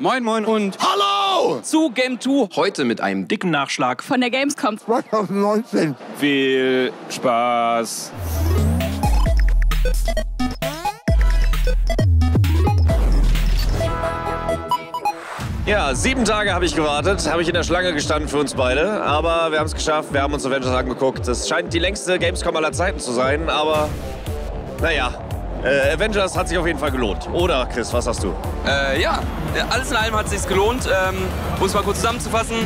Moin Moin und Hallo! zu Game 2. Heute mit einem dicken Nachschlag. von der Gamescom. 2019. Viel Spaß. Ja, sieben Tage habe ich gewartet, habe ich in der Schlange gestanden für uns beide. Aber wir haben es geschafft, wir haben uns Avengers angeguckt. Das scheint die längste Gamescom aller Zeiten zu sein, aber naja. Äh, Avengers hat sich auf jeden Fall gelohnt. Oder, Chris, was hast du? Äh, ja, alles in allem hat es sich gelohnt. Ähm, um es mal kurz zusammenzufassen,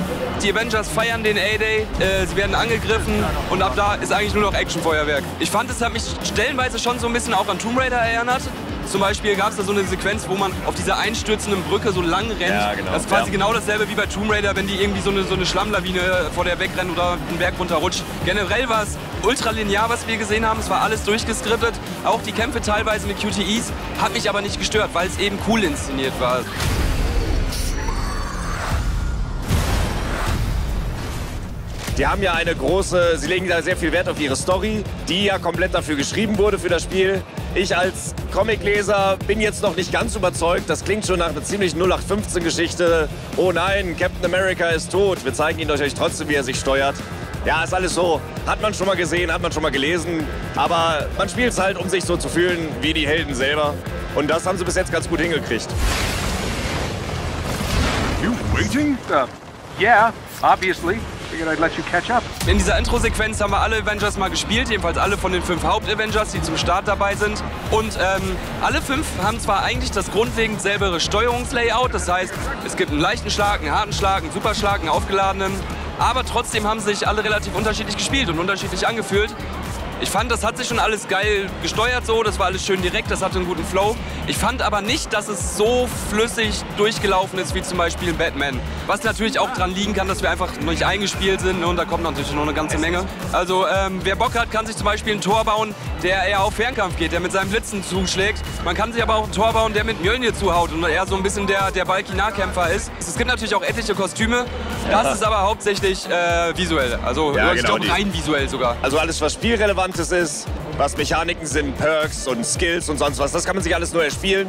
die Avengers feiern den A-Day, äh, sie werden angegriffen und ab da ist eigentlich nur noch Actionfeuerwerk. Ich fand, es hat mich stellenweise schon so ein bisschen auch an Tomb Raider erinnert. Zum Beispiel gab es da so eine Sequenz, wo man auf dieser einstürzenden Brücke so lang rennt. Ja, genau. Das ist quasi Ja. genau dasselbe wie bei Tomb Raider, wenn die irgendwie so eine, so eine Schlammlawine vor der wegrennen oder einen Berg runterrutscht. Generell war es ultralinear, was wir gesehen haben. Es war alles durchgeskriptet. Auch die Kämpfe teilweise mit QTEs hat mich aber nicht gestört, weil es eben cool inszeniert war. Die haben ja eine große, sie legen da sehr viel Wert auf ihre Story, die ja komplett dafür geschrieben wurde für das Spiel. Ich als Comicleser bin jetzt noch nicht ganz überzeugt. Das klingt schon nach einer ziemlich 0815-Geschichte. Oh nein, Captain America ist tot. Wir zeigen Ihnen euch trotzdem, wie er sich steuert. Ja, ist alles so. Hat man schon mal gesehen, hat man schon mal gelesen. Aber man spielt es halt, um sich so zu fühlen wie die Helden selber. Und das haben sie bis jetzt ganz gut hingekriegt. You waiting? Uh, yeah, obviously. In dieser Intro-Sequenz haben wir alle Avengers mal gespielt, jedenfalls alle von den fünf Haupt-Avengers, die zum Start dabei sind. Und ähm, alle fünf haben zwar eigentlich das grundlegend selbe Steuerungslayout, das heißt, es gibt einen leichten Schlag, einen harten Schlag, einen Superschlag, einen aufgeladenen, aber trotzdem haben sich alle relativ unterschiedlich gespielt und unterschiedlich angefühlt. Ich fand, das hat sich schon alles geil gesteuert so, das war alles schön direkt, das hatte einen guten Flow. Ich fand aber nicht, dass es so flüssig durchgelaufen ist wie zum Beispiel in Batman. Was natürlich auch dran liegen kann, dass wir einfach noch nicht eingespielt sind ne, und da kommt natürlich noch eine ganze Menge. Also ähm, wer Bock hat, kann sich zum Beispiel ein Tor bauen, der eher auf Fernkampf geht, der mit seinen Blitzen zuschlägt. Man kann sich aber auch ein Tor bauen, der mit Mjölnir zuhaut und eher so ein bisschen der, der Balki-Nahkämpfer ist. Es gibt natürlich auch etliche Kostüme, das ist aber hauptsächlich äh, visuell, also Ja, genau, glaube die- rein visuell sogar. Also alles, was Spielrelevantes ist, was Mechaniken sind, Perks und Skills und sonst was, das kann man sich alles nur erspielen.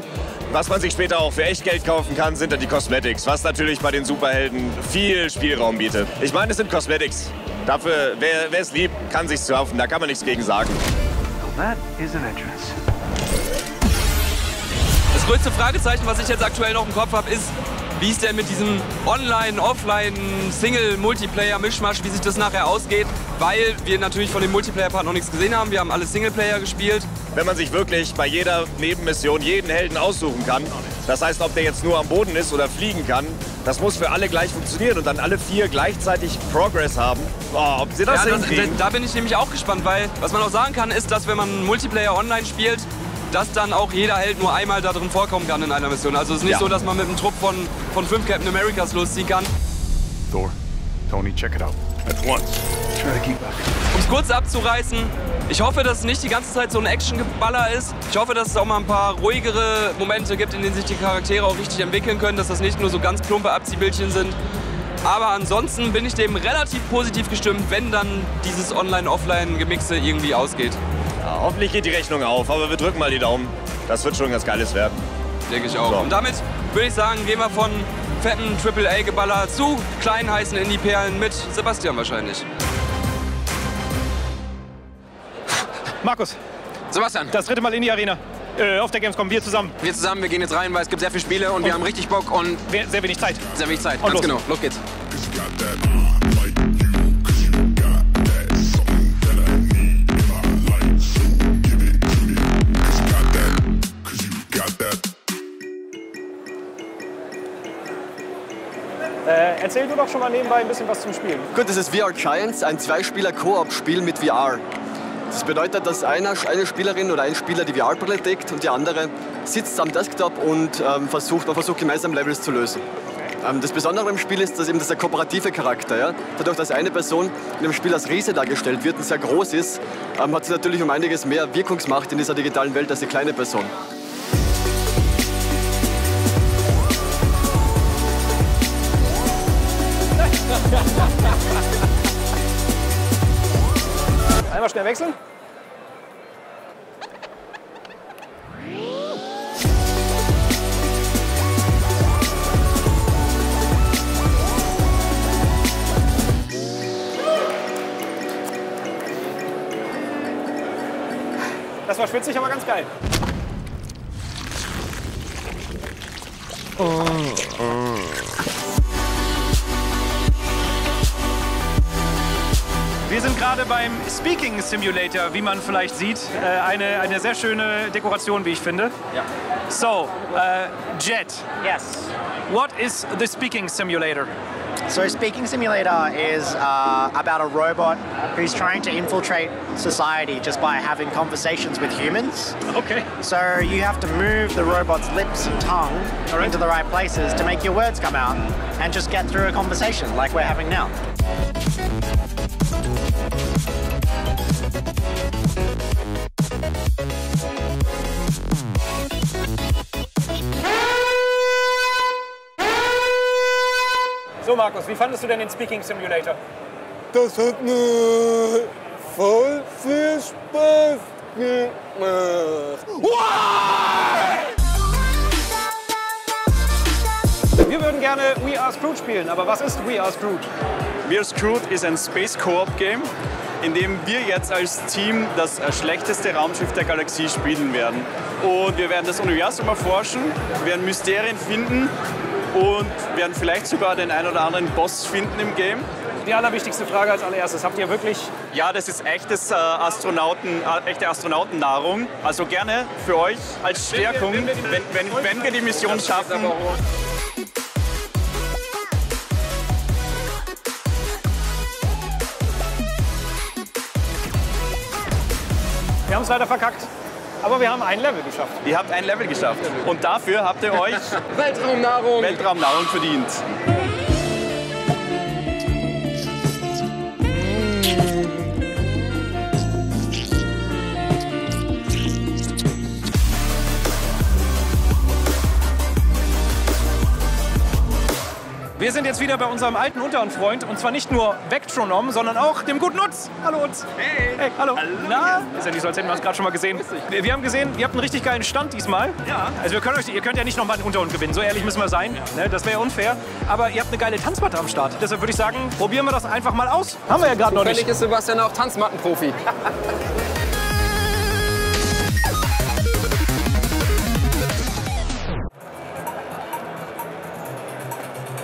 Was man sich später auch für echt Geld kaufen kann, sind dann die Cosmetics, was natürlich bei den Superhelden viel Spielraum bietet. Ich meine, es sind Cosmetics. Dafür, wer es liebt, kann sich's kaufen, da kann man nichts gegen sagen. That is an entrance. Das größte Fragezeichen, was ich jetzt aktuell noch im Kopf habe, ist, wie es denn mit diesem Online, Offline, Single, Multiplayer, Mischmasch, wie sich das nachher ausgeht, weil wir natürlich von dem Multiplayer-Part noch nichts gesehen haben. Wir haben alle Singleplayer gespielt. Wenn man sich wirklich bei jeder Nebenmission jeden Helden aussuchen kann, das heißt, ob der jetzt nur am Boden ist oder fliegen kann, das muss für alle gleich funktionieren und dann alle vier gleichzeitig Progress haben. Oh, ob sie das Ja, das, hinkriegen? da bin ich nämlich auch gespannt, weil was man auch sagen kann, ist, dass wenn man Multiplayer online spielt, dass dann auch jeder Held nur einmal da drin vorkommen kann in einer Mission. Also es ist nicht Ja. so, dass man mit einem Trupp von, von fünf Captain Americas losziehen kann. Thor, Tony, check it out. At once. Try to keep up. Um es kurz abzureißen, ich hoffe, dass es nicht die ganze Zeit so ein Actiongeballer ist. Ich hoffe, dass es auch mal ein paar ruhigere Momente gibt, in denen sich die Charaktere auch richtig entwickeln können, dass das nicht nur so ganz plumpe Abziehbildchen sind. Aber ansonsten bin ich dem relativ positiv gestimmt, wenn dann dieses Online-Offline-Gemixe irgendwie ausgeht. Ja, hoffentlich geht die Rechnung auf, aber wir drücken mal die Daumen. Das wird schon ganz Geiles werden. Denke ich auch. So. Und damit würde ich sagen, gehen wir von fetten AAA-Geballer zu kleinen heißen Indie-Perlen mit Sebastian wahrscheinlich. Markus, Sebastian, das dritte Mal in die Arena. Äh, auf der Gamescom, wir zusammen. wir zusammen, wir gehen jetzt rein, weil es gibt sehr viele Spiele und wir Und- haben richtig Bock und Wir- Sehr wenig Zeit. sehr wenig Zeit. Und Ganz los. genau. Los geht's. Erzähl du doch schon mal nebenbei ein bisschen was zum Spielen. Gut, das ist VR Giants, ein Zweispieler-Koop-Spiel mit VR. Das bedeutet, dass einer, eine Spielerin oder ein Spieler die VR-Brille trägt und die andere sitzt am Desktop und ähm, versucht, man versucht gemeinsam Levels zu lösen. Ähm, das Besondere im Spiel ist, dass eben dieser kooperative Charakter, ja? dadurch, dass eine Person in dem Spiel als Riese dargestellt wird und sehr groß ist, ähm, hat sie natürlich um einiges mehr Wirkungsmacht in dieser digitalen Welt als die kleine Person. Einmal schnell wechseln. Das war schwitzig, aber ganz geil. Oh, oh. Wir sind gerade beim Speaking Simulator, wie man vielleicht sieht. Äh, eine, eine sehr schöne Dekoration, wie ich finde. Ja. So, uh, Jet, Yes. what is the Speaking Simulator? So, Speaking Simulator is uh, about a robot who's trying to infiltrate society just by having conversations with humans. Okay. So, you have to move the robot's lips and tongue right. into the right places to make your words come out and just get through a conversation like we're having now. So, Markus, wie fandest du denn den Speaking Simulator? Das hat mir voll viel Spaß gemacht. Wir würden gerne We Are Scrooge spielen, aber was ist We Are Scrooge? We Are Screwed ist ein Space Co-op Game, in dem wir jetzt als Team das äh, schlechteste Raumschiff der Galaxie spielen werden. Und wir werden das Universum erforschen, werden Mysterien finden und werden vielleicht sogar den ein oder anderen Boss finden im Game. Die allerwichtigste Frage als allererstes. Habt ihr wirklich Ja, das ist echtes äh, Astronauten, äh, echte Astronautennahrung. Also gerne für euch als Stärkung, wenn, wenn, wenn wir die Mission schaffen. Wir haben es leider verkackt. Aber wir haben ein Level geschafft. Ihr habt ein Level geschafft. Und dafür habt ihr euch Weltraumnahrung. Weltraumnahrung verdient. Wir sind jetzt wieder bei unserem alten Unterfreund und zwar nicht nur Vectronom, sondern auch dem guten Utz. Hallo Utz. Hey. Hey, hallo. Na? Ist ja nicht so, als hätten wir uns gerade schon mal gesehen. Wir, wir haben gesehen, ihr habt einen richtig geilen Stand diesmal. Ja. Also wir können euch, ihr könnt ja nicht nochmal einen Unterhund gewinnen, so ehrlich müssen wir sein. Ne, das wäre unfair. Aber ihr habt eine geile Tanzmatte am Start. Deshalb würde ich sagen, probieren wir das einfach mal aus. Haben wir ja gerade noch nicht. Völlig ist Sebastian auch Tanzmattenprofi.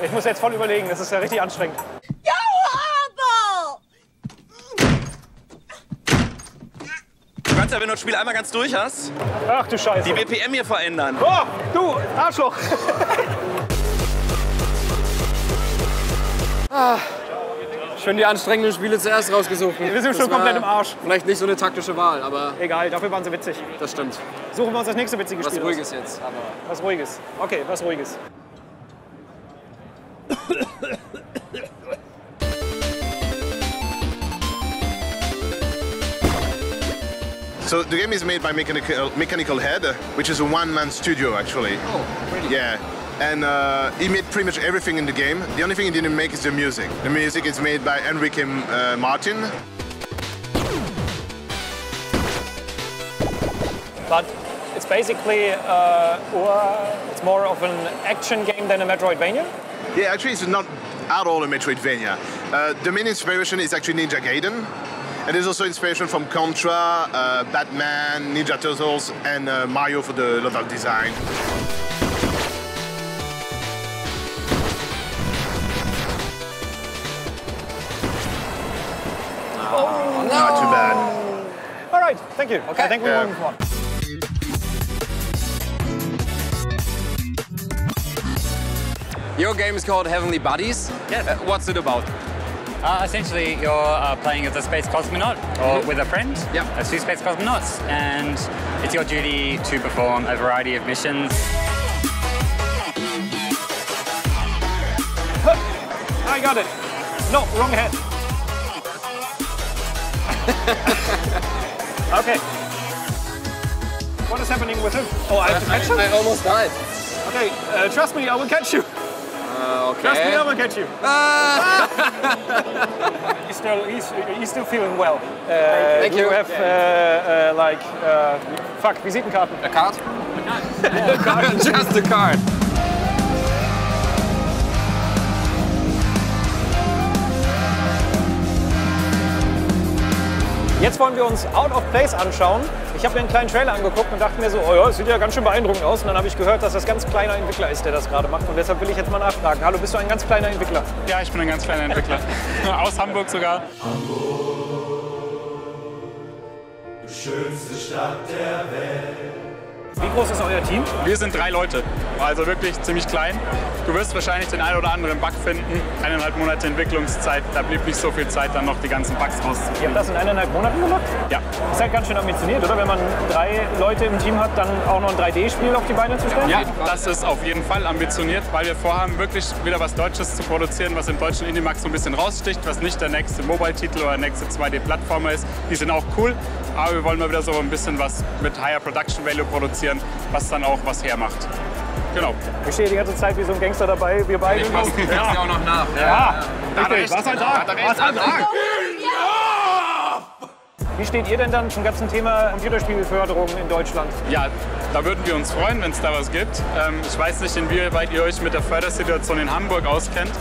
Ich muss jetzt voll überlegen, das ist ja richtig anstrengend. Du kannst ja, wenn du das Spiel einmal ganz durch hast, Ach du Scheiße. die BPM hier verändern. Oh, du Arschloch. Schön die anstrengenden Spiele zuerst rausgesucht. Wir sind Das schon komplett im Arsch. Vielleicht nicht so eine taktische Wahl, aber Egal, dafür waren sie witzig. das stimmt. Suchen wir uns das nächste witzige Was Spiel Ruhiges jetzt. Aber aus. Was Ruhiges. Okay, was Ruhiges. So the game is made by Mechanical, Mechanical Head, which is a one-man studio actually. oh, really? Yeah. And uh, he made pretty much everything in the game. The only thing he didn't make is the music. The music is made by Enrique uh, Martin. But it's basically, uh, it's more of an action game than a Metroidvania. Yeah, actually, it's not at all a Metroidvania. Uh, the main inspiration is actually Ninja Gaiden. And there's also inspiration from Contra, uh, Batman, Ninja Turtles, and uh, Mario for the level design. Not too bad. All right, thank you. Okay. I think we Yeah. move Your game is called Heavenly Buddies. Yes. Uh, what's it about? Uh, essentially, you're uh, playing as a space cosmonaut or with a friend, Yep. as two space cosmonauts, and it's your duty to perform a variety of missions. I got it. No, wrong head. okay. What is happening with him? Oh, I have to catch him? I almost died. Okay, uh, trust me, I will catch you. Uh, Trust me, okay. I will catch you. he's still, he's, he's still feeling well. Uh, Thank do you. have uh, uh, like, uh, fuck, Visitenkarten. A card? Just a card. Jetzt wollen wir uns Out of Place anschauen. Ich habe mir einen kleinen Trailer angeguckt und dachte mir so, oh ja, das sieht ja ganz schön beeindruckend aus. Und dann habe ich gehört, dass das ganz kleiner Entwickler ist, der das gerade macht. Und deshalb will ich jetzt mal nachfragen. Hallo, bist du ein ganz kleiner Entwickler? Ja, ich bin ein ganz kleiner Entwickler. Aus Hamburg sogar. Schönste Stadt der Welt. Wie groß ist euer Team? Wir sind drei Leute, also wirklich ziemlich klein. Du wirst wahrscheinlich den einen oder anderen Bug finden. Eineinhalb Monate Entwicklungszeit, da blieb nicht so viel Zeit, dann noch die ganzen Bugs Ihr rauszukriegen. habt das in eineinhalb Monaten gemacht? Ja. Ist halt ganz schön ambitioniert, oder? Wenn man drei Leute im Team hat, dann auch noch ein 3D-Spiel auf die Beine zu stellen? Ja, das ist auf jeden Fall ambitioniert, weil wir vorhaben, wirklich wieder was Deutsches zu produzieren, was im deutschen Indie-Markt so ein bisschen raussticht, was nicht der nächste Mobile-Titel oder der nächste 2D-Plattformer ist. Die sind auch cool, aber wir wollen mal wieder so ein bisschen was mit Higher Production Value produzieren, was dann auch was hermacht. Genau. Ich stehe die ganze Zeit wie so ein Gangster dabei, wir beide. Ich passe ja. auch noch nach. Ja, Da er. Was halt Da hat er recht. Was halt Da hat er recht. Wie steht ihr denn dann zum ganzen Thema Computerspielförderung in Deutschland? Ja, da würden wir uns freuen, wenn es da was gibt. Ähm, ich weiß nicht, inwieweit ihr euch mit der Fördersituation in Hamburg auskennt,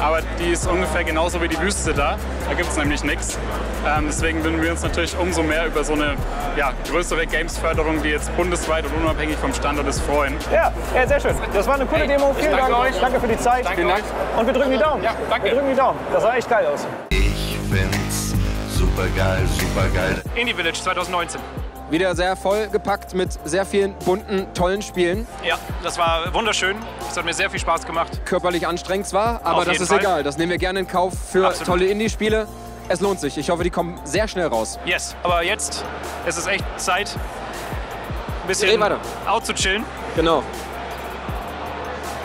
aber die ist ungefähr genauso wie die Wüste da. Da gibt es nämlich nichts. Ähm, deswegen würden wir uns natürlich umso mehr über so eine ja, größere Games-Förderung, die jetzt bundesweit und unabhängig vom Standort ist, freuen. Ja, ja, sehr schön. Das war eine coole Demo. Vielen danke Dank euch. Danke für die Zeit. Danke euch. Und wir drücken die Daumen. Ja, danke. Wir drücken die Daumen. Das sah echt geil aus. Ich find's super geil, super geil. Indie Village 2019. Wieder sehr vollgepackt mit sehr vielen bunten, tollen Spielen. Ja, das war wunderschön. Es hat mir sehr viel Spaß gemacht. Körperlich anstrengend zwar, aber Auf das ist Fall. egal. Das nehmen wir gerne in Kauf für Absolut. tolle Indie-Spiele. Es lohnt sich. Ich hoffe, die kommen sehr schnell raus. Yes, aber jetzt ist es echt Zeit, ein bisschen out zu chillen. Genau.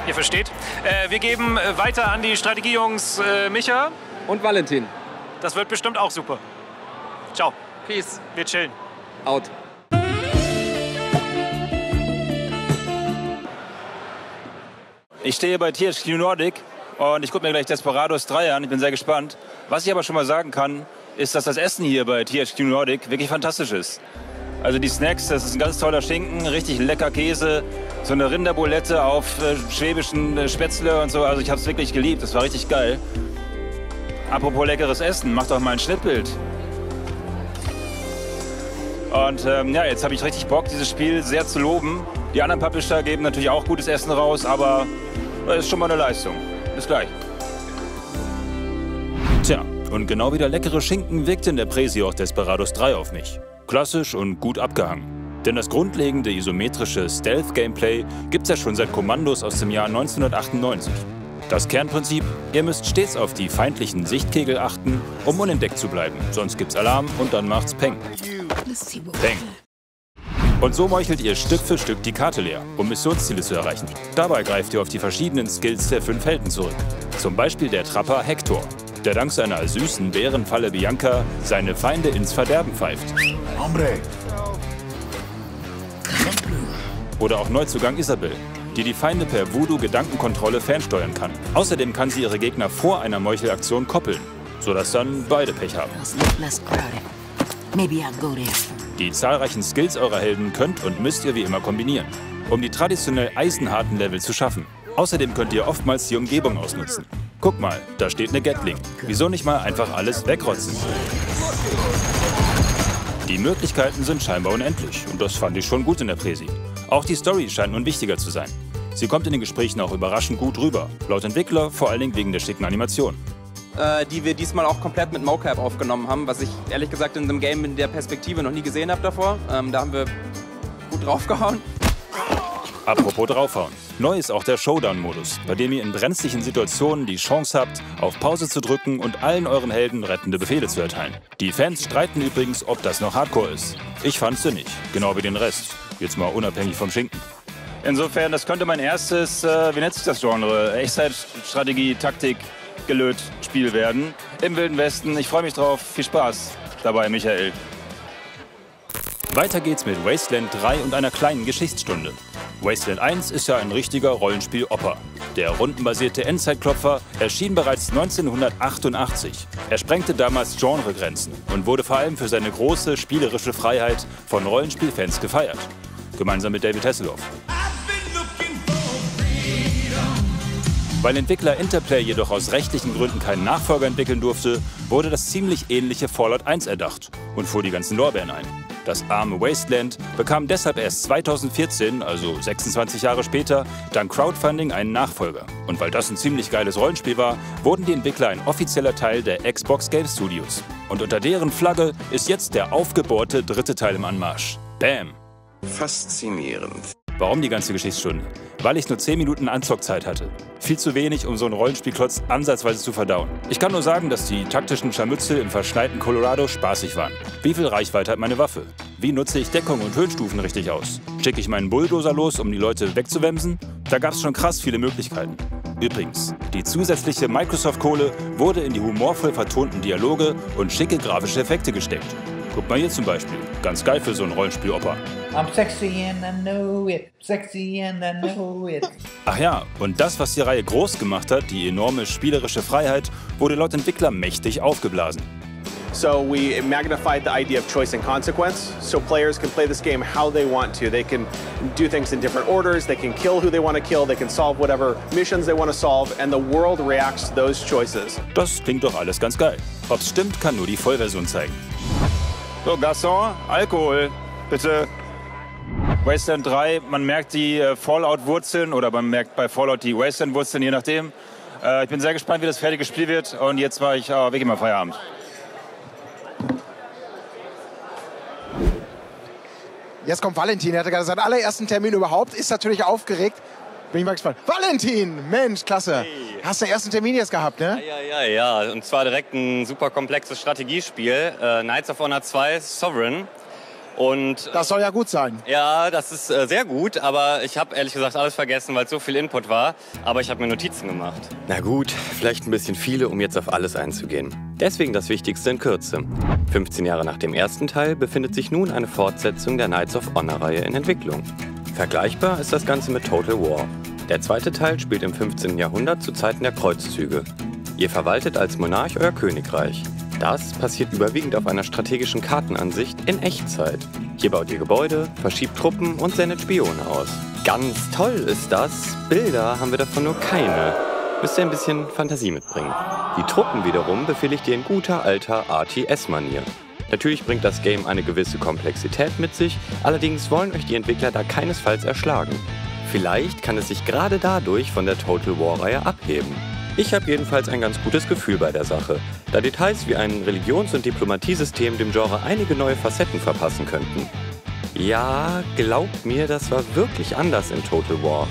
Ihr versteht. Äh, wir geben weiter an die Strategiejungs äh, Micha. Und Valentin. Das wird bestimmt auch super. Ciao. Peace. Wir chillen. Out. Ich stehe bei THQ Nordic und ich gucke mir gleich Desperados 3 an. Ich bin sehr gespannt. Was ich aber schon mal sagen kann, ist, dass das Essen hier bei THQ Nordic wirklich fantastisch ist. Also die Snacks, das ist ein ganz toller Schinken, richtig lecker Käse, so eine Rinderbulette auf äh, schwäbischen äh, Spätzle und so. Also ich habe es wirklich geliebt, das war richtig geil. Apropos leckeres Essen, mach doch mal ein Schnittbild. Und ähm, ja, jetzt habe ich richtig Bock, dieses Spiel sehr zu loben. Die anderen Publisher geben natürlich auch gutes Essen raus, aber das ist schon mal eine Leistung. Bis gleich. Tja, und genau wie der leckere Schinken wirkte in der Präsi auch Desperados 3 auf mich. Klassisch und gut abgehangen. Denn das grundlegende isometrische Stealth-Gameplay gibt's ja schon seit Kommandos aus dem Jahr 1998. Das Kernprinzip, ihr müsst stets auf die feindlichen Sichtkegel achten, um unentdeckt zu bleiben. Sonst gibt's Alarm und dann macht's Peng. Peng. Und so meuchelt ihr Stück für Stück die Karte leer, um Missionsziele zu erreichen. Dabei greift ihr auf die verschiedenen Skills der fünf Helden zurück. Zum Beispiel der Trapper Hector, der dank seiner süßen Bärenfalle Bianca seine Feinde ins Verderben pfeift. Hombre. Oder auch Neuzugang Isabel, die die Feinde per Voodoo-Gedankenkontrolle fernsteuern kann. Außerdem kann sie ihre Gegner vor einer Meuchelaktion koppeln, sodass dann beide Pech haben. Die zahlreichen Skills eurer Helden könnt und müsst ihr wie immer kombinieren, um die traditionell eisenharten Level zu schaffen. Außerdem könnt ihr oftmals die Umgebung ausnutzen. Guck mal, da steht eine Gatling. Wieso nicht mal einfach alles wegrotzen? Die Möglichkeiten sind scheinbar unendlich und das fand ich schon gut in der Präsi. Auch die Story scheint nun wichtiger zu sein. Sie kommt in den Gesprächen auch überraschend gut rüber. Laut Entwickler vor allen Dingen wegen der schicken Animation. äh, die wir diesmal auch komplett mit Mocap aufgenommen haben, was ich ehrlich gesagt in einem Game in der Perspektive noch nie gesehen habe davor. Ähm, da haben wir gut draufgehauen. Apropos draufhauen. Neu ist auch der Showdown-Modus, bei dem ihr in brenzlichen Situationen die Chance habt, auf Pause zu drücken und allen euren Helden rettende Befehle zu erteilen. Die Fans streiten übrigens, ob das noch Hardcore ist. Ich fand's nicht, genau wie den Rest. Jetzt mal unabhängig vom Schinken. Insofern, das könnte mein erstes, äh, wie nennt sich das Genre? Echtzeitstrategie, Taktik, gelöt Spiel werden. Im Wilden Westen. Ich freue mich drauf. Viel Spaß dabei, Michael. Weiter geht's mit Wasteland 3 und einer kleinen Geschichtsstunde. Wasteland 1 ist ja ein richtiger Rollenspiel-Opper. Der rundenbasierte Endzeitklopfer erschien bereits 1988. Er sprengte damals Genregrenzen und wurde vor allem für seine große spielerische Freiheit von Rollenspielfans gefeiert. Gemeinsam mit David Hasselhoff. Weil Entwickler Interplay jedoch aus rechtlichen Gründen keinen Nachfolger entwickeln durfte, wurde das ziemlich ähnliche Fallout 1 erdacht. und fuhr die ganzen Lorbeeren ein. Das arme Wasteland bekam deshalb erst 2014, also 26 Jahre später, dank Crowdfunding einen Nachfolger. Und weil das ein ziemlich geiles Rollenspiel war, wurden die Entwickler ein offizieller Teil der Xbox Game Studios. Und unter deren Flagge ist jetzt der aufgebohrte dritte Teil im Anmarsch. Bam! Faszinierend. Warum die ganze Geschichtsstunde? Weil ich nur 10 Minuten Anzockzeit hatte. Viel zu wenig, um so einen Rollenspielklotz ansatzweise zu verdauen. Ich kann nur sagen, dass die taktischen Scharmützel im verschneiten Colorado spaßig waren. Wie viel Reichweite hat meine Waffe? Wie nutze ich Deckung und Höhenstufen richtig aus? Schicke ich meinen Bulldozer los, um die Leute wegzuwemsen? Da gab es schon krass viele Möglichkeiten. Übrigens, die zusätzliche Microsoft-Kohle wurde in die humorvoll vertonten Dialoge und schicke grafische Effekte gesteckt. Guck mal hier zum Beispiel. Ganz geil für so ein Rollenspiel-Oper. I'm sexy and I know it. Sexy and I know it. Ach ja, und das, was die Reihe groß gemacht hat, die enorme spielerische Freiheit, wurde laut Entwickler mächtig aufgeblasen. So we magnified the idea of choice and consequence, so players can play this game how they want to. They can do things in different orders, they can kill who they want to kill, they can solve whatever missions they want to solve, and the world reacts to those choices. Das klingt doch alles ganz geil. Ob's stimmt, kann nur die Vollversion zeigen. So, Gasson, Alkohol, bitte. Wasteland 3, man merkt die äh, Fallout-Wurzeln oder man merkt bei Fallout die Wasteland-Wurzeln, je nachdem. Äh, ich bin sehr gespannt, wie das fertige Spiel wird und jetzt war ich äh, wirklich mal Feierabend. Jetzt kommt Valentin, er hatte gerade seinen allerersten Termin überhaupt, ist natürlich aufgeregt. Bin ich mal gespannt. Valentin, Mensch, klasse. Hast du den ersten Termin jetzt gehabt, ne? Ja, ja, ja. Und zwar direkt ein super komplexes Strategiespiel. Äh, Knights of Honor 2 Sovereign. Und, das soll ja gut sein. Ja, das ist äh, sehr gut, aber ich habe ehrlich gesagt alles vergessen, weil so viel Input war. Aber ich habe mir Notizen gemacht. Na gut, vielleicht ein bisschen viele, um jetzt auf alles einzugehen. Deswegen das Wichtigste in Kürze. 15 Jahre nach dem ersten Teil befindet sich nun eine Fortsetzung der Knights of Honor-Reihe in Entwicklung. Vergleichbar ist das Ganze mit Total War. Der zweite Teil spielt im 15. Jahrhundert zu Zeiten der Kreuzzüge. Ihr verwaltet als Monarch euer Königreich. Das passiert überwiegend auf einer strategischen Kartenansicht in Echtzeit. Hier baut ihr Gebäude, verschiebt Truppen und sendet Spione aus. Ganz toll ist das, Bilder haben wir davon nur keine. Müsst ihr ein bisschen Fantasie mitbringen. Die Truppen wiederum befehligt ihr in guter alter RTS-Manier. Natürlich bringt das Game eine gewisse Komplexität mit sich, allerdings wollen euch die Entwickler da keinesfalls erschlagen. Vielleicht kann es sich gerade dadurch von der Total War-Reihe abheben. Ich habe jedenfalls ein ganz gutes Gefühl bei der Sache, da Details wie ein Religions- und Diplomatiesystem dem Genre einige neue Facetten verpassen könnten. Ja, glaubt mir, das war wirklich anders in Total War.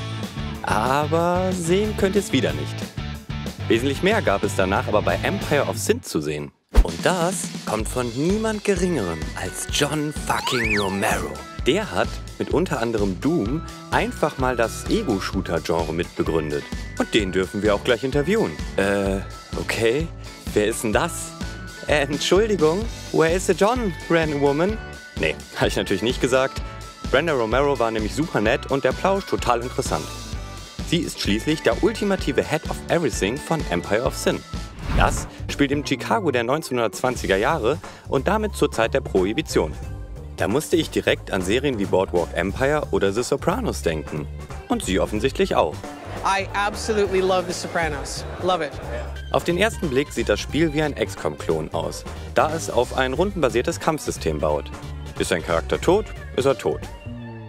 Aber sehen könnt ihr es wieder nicht. Wesentlich mehr gab es danach aber bei Empire of Sin zu sehen. Und das kommt von niemand Geringerem als John fucking Romero. Der hat mit unter anderem Doom einfach mal das Ego-Shooter-Genre mitbegründet. Und den dürfen wir auch gleich interviewen. Äh, okay. Wer ist denn das? Äh, Entschuldigung, where is the John, Random Woman? Nee, habe ich natürlich nicht gesagt. Brenda Romero war nämlich super nett und der Plausch total interessant. Sie ist schließlich der ultimative Head of Everything von Empire of Sin. Das spielt im Chicago der 1920er Jahre und damit zur Zeit der Prohibition. Da musste ich direkt an Serien wie Boardwalk Empire oder The Sopranos denken. Und sie offensichtlich auch. I absolutely love The Sopranos. Love it. Auf den ersten Blick sieht das Spiel wie ein XCOM-Klon aus, da es auf ein rundenbasiertes Kampfsystem baut. Ist ein Charakter tot, ist er tot.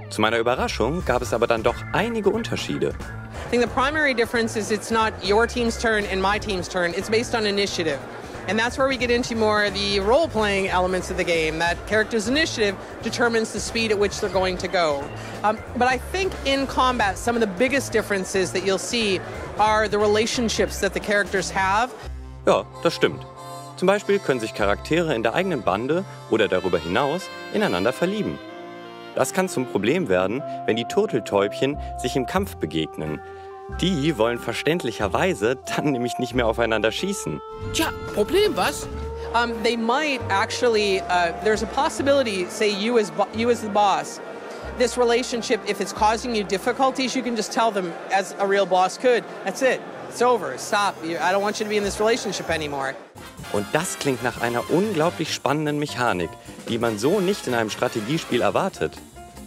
Zu meiner Überraschung gab es aber dann doch einige Unterschiede. I think the primary difference is it's not your team's turn and my team's turn. It's based on initiative. And that's where we get into more the role playing elements of the game. That character's initiative determines the speed at which they're going to go. Um, but I think in combat, some of the biggest differences that you'll see are the relationships that the characters have. Ja, das stimmt. Zum Beispiel können sich Charaktere in der eigenen Bande oder darüber hinaus ineinander verlieben. Das kann zum Problem werden, wenn die Turteltäubchen sich im Kampf begegnen. Die wollen verständlicherweise dann nämlich nicht mehr aufeinander schießen. Tja, Problem was? Um, they might actually, uh, there's a possibility, say you as, you as the boss, this relationship, if it's causing you difficulties, you can just tell them, as a real boss could, that's it, it's over, stop, I don't want you to be in this relationship anymore. Und das klingt nach einer unglaublich spannenden Mechanik, die man so nicht in einem Strategiespiel erwartet.